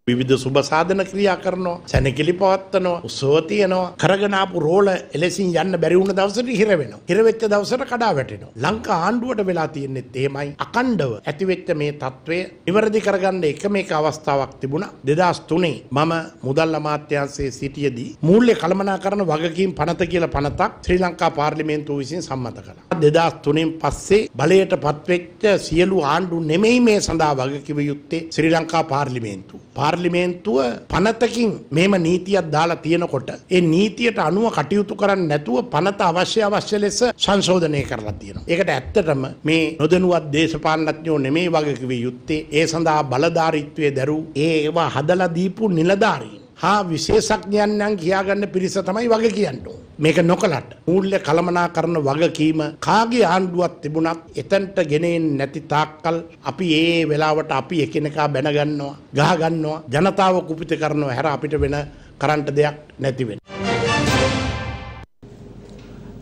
[SPEAKER 44] විවිධ සුභසාධන ක්‍රියා කරනවා සැනකිලි පවත්වනවා උත්සව තියනවා. කරගෙන ආපු රෝල එලෙසින් යන්න බැරි වුණ දවසට හිර වෙනවා. හිර වෙච්ච දවසට කඩා වැටෙනවා. ලංකා ආණ්ඩුවට වෙලා තියෙන්නෙත් එහෙමයි අකණ්ඩව ඇතිවෙච්ච මේ තත්ත්වය නිවැරදි කරගන්න එකම එක අවස්ථාවක් තිබුණා. 2003 මම මුදල් අමාත්‍යාංශයේ සිටියේදී මූල්‍ය කළමනාකරන වගකීම් පනත කියලා පනතක් ශ්‍රී ලංකා පාර්ලිමේන්තුව විසින් සම්මත කළා. 2003න් පස්සේ බලයට පත්වෙච්ච සියලු ආණ්ඩු නෙමෙයි මේ සඳහා වගකිව යුත්තේ ශ්‍රී ලංකා පාර්ලිමේන්තුව. පාර්ලිමේන්තුව පනතකින් මේම නීතියක් දාලා තියෙනකොට ඒ නීතියට අනුව කටයුතු කරන්න නැතුව පනත අවශ්‍ය අවශ්‍ය ලෙස සංශෝධනය කරලා තියෙනවා. ඒකට ඇත්තටම මේ නොදැනුවත් දේශපාලනඥයෝ නෙමෙයි වගකිව යුත්තේ ඒ සඳහා බලධාරීත්වයේ දරූ ඒ ඒවා හදලා දීපු නිලධාරීන් හා විශේෂඥයන් කියාගන්න පිරිස තමයි වග කියන්න ඕන. මේක නොකලට මූල්‍ය කළමනා කරන වගකීම කාගේ ආණ්ඩුවක් තිබුණත් එතන්ට ගෙනෙන් නැති තාක්කල් අපි ඒ වෙලාවට අපි එකිනෙකා බැනගන්නවා ගහගන්නවා ජනතාව කුපිත කරනවා හැර අපිට වෙන කරන්ට දෙයක් නැතිවෙන.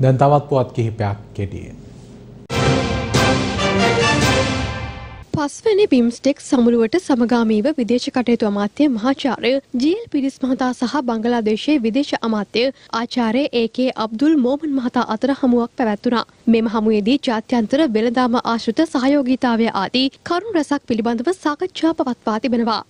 [SPEAKER 1] දැන් තවත් පුවත් කිහිපයක් කෙටියෙන්.
[SPEAKER 22] පස්වැනි බිම්ස්ටෙක් සමුළුවට සමගාමීව විදේශ කටයුතු අමාත්‍ය මහාචාර්ය ජීල් පිරිස් මහතා සහ බංගලාදේශයේ විදේශ අමාත්‍ය ආචාර්ය ඒකේ අබ්දුල් මෝමන් මහතා අතර හමුවක් පැවැත්වුණා. මෙම හමුවේදී ජාත්‍යන්තර වෙළඳාම ආශ්‍රිත සහයෝගීතාවය ආදී කරුණු රැසක් පිළිබඳව සාකච්ඡා පවත්වා තිබෙනවා.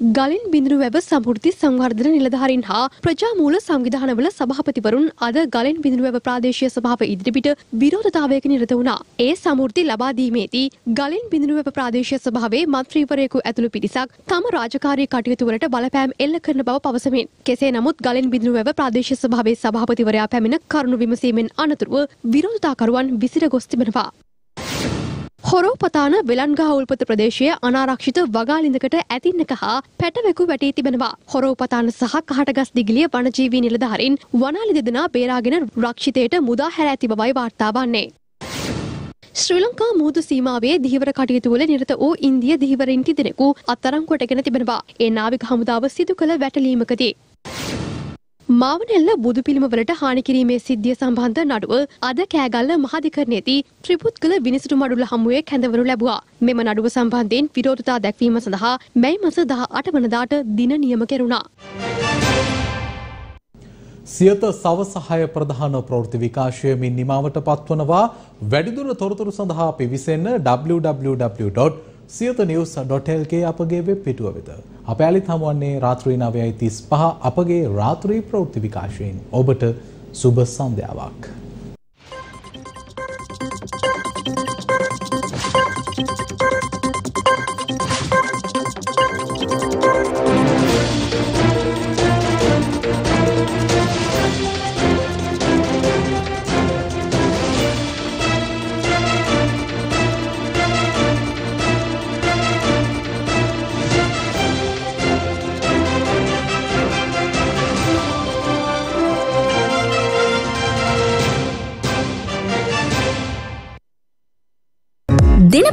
[SPEAKER 22] ගලින් බිඳුරු වැව සමෘද්ධි සංවර්ධන නිලධාරීන් හා ප්‍රජාමූල සංවිධානවල සභාපතිවරුන් අද ගලින් බිඳුරු වැව ප්‍රාදේශීය සභාව ඉදිරිපිට විරෝධතාවයක නිරත වුණා. ඒ සමෘද්ධි ලබා දීමේදී ගලින් බිඳුරු වැව ප්‍රාදේශීය සභාවේ මන්ත්‍රීවරයෙකු ඇතුළු පිරිසක් තම රාජකාරී කටයුතු වලට බලපෑම් එල්ල කරන බව පවසමින් කෙසේ නමුත් ගලින් බිඳුරු වැව ප්‍රාදේශීය සභාවේ සභාපතිවරයා පැමිණ කරුණු විමසීමෙන් අනතුරුව විරෝධතාකරුවන් විසිර ගොස් තිබෙනවා. හොරෝපතාන වෙලන්ගහ උල්පත ප්‍රදේශය අනාරක්ෂිත වගාලිඳකට ඇතින්නක හා පැටවැකු වැටී තිබෙනවා. හොරෝපතාන සහ කහටගස් දිගලිය වනජීවී නිලධාරින් වනාලි දෙදෙනා බේරාගෙන රක්ෂිතයට මුදා හැර ඇති බවයි වාර්තා වන්නේ. ශ්‍රී ලංකා මුහුදු සීමාවේ දිහිවර කටයුතු වල නිරත වූ ඉන්දිය දිහිවරින් තිදෙනෙකු අත්අඩංගුවටගෙන තිබෙනවා. ඒ නාවික හමුදාව සිදු කළ වැටලීමකදී. මාවනෙල්ල බුදු පිළිමවලට හානි කිරීමේ සිද්ධිය සම්බන්ධ නඩුව අද කෑගල්ල මහාධිකරණයේදී ත්‍රිපුත්කල විනිසුරු මඩුල්ල හමුවේ කැඳවනු ලැබුවා. මෙම නඩුව සම්බන්ධයෙන් විරෝධතා දැක්වීම සඳහා මැයි මස 18 වනදාට දින නියම කෙරුණා.
[SPEAKER 1] සියත සවසහය ප්‍රධාන ප්‍රවෘත්ති විකාශයමින් නිමාවට පත්වනවා වැඩිදුර තොරතුරු සඳහා පිවිසෙන්න www. සියත නිවස්.ල්ක අපගේ වෙබ් පිටුව වෙත. අප ඇලිත් හමුවන්නේ රාත්‍රී නවයයි තිස් පහ අපගේ රාත්‍රී ප්‍රවෘත්ති විකාශයෙන් ඔබට සුභ සන්ධ්‍යාවක්.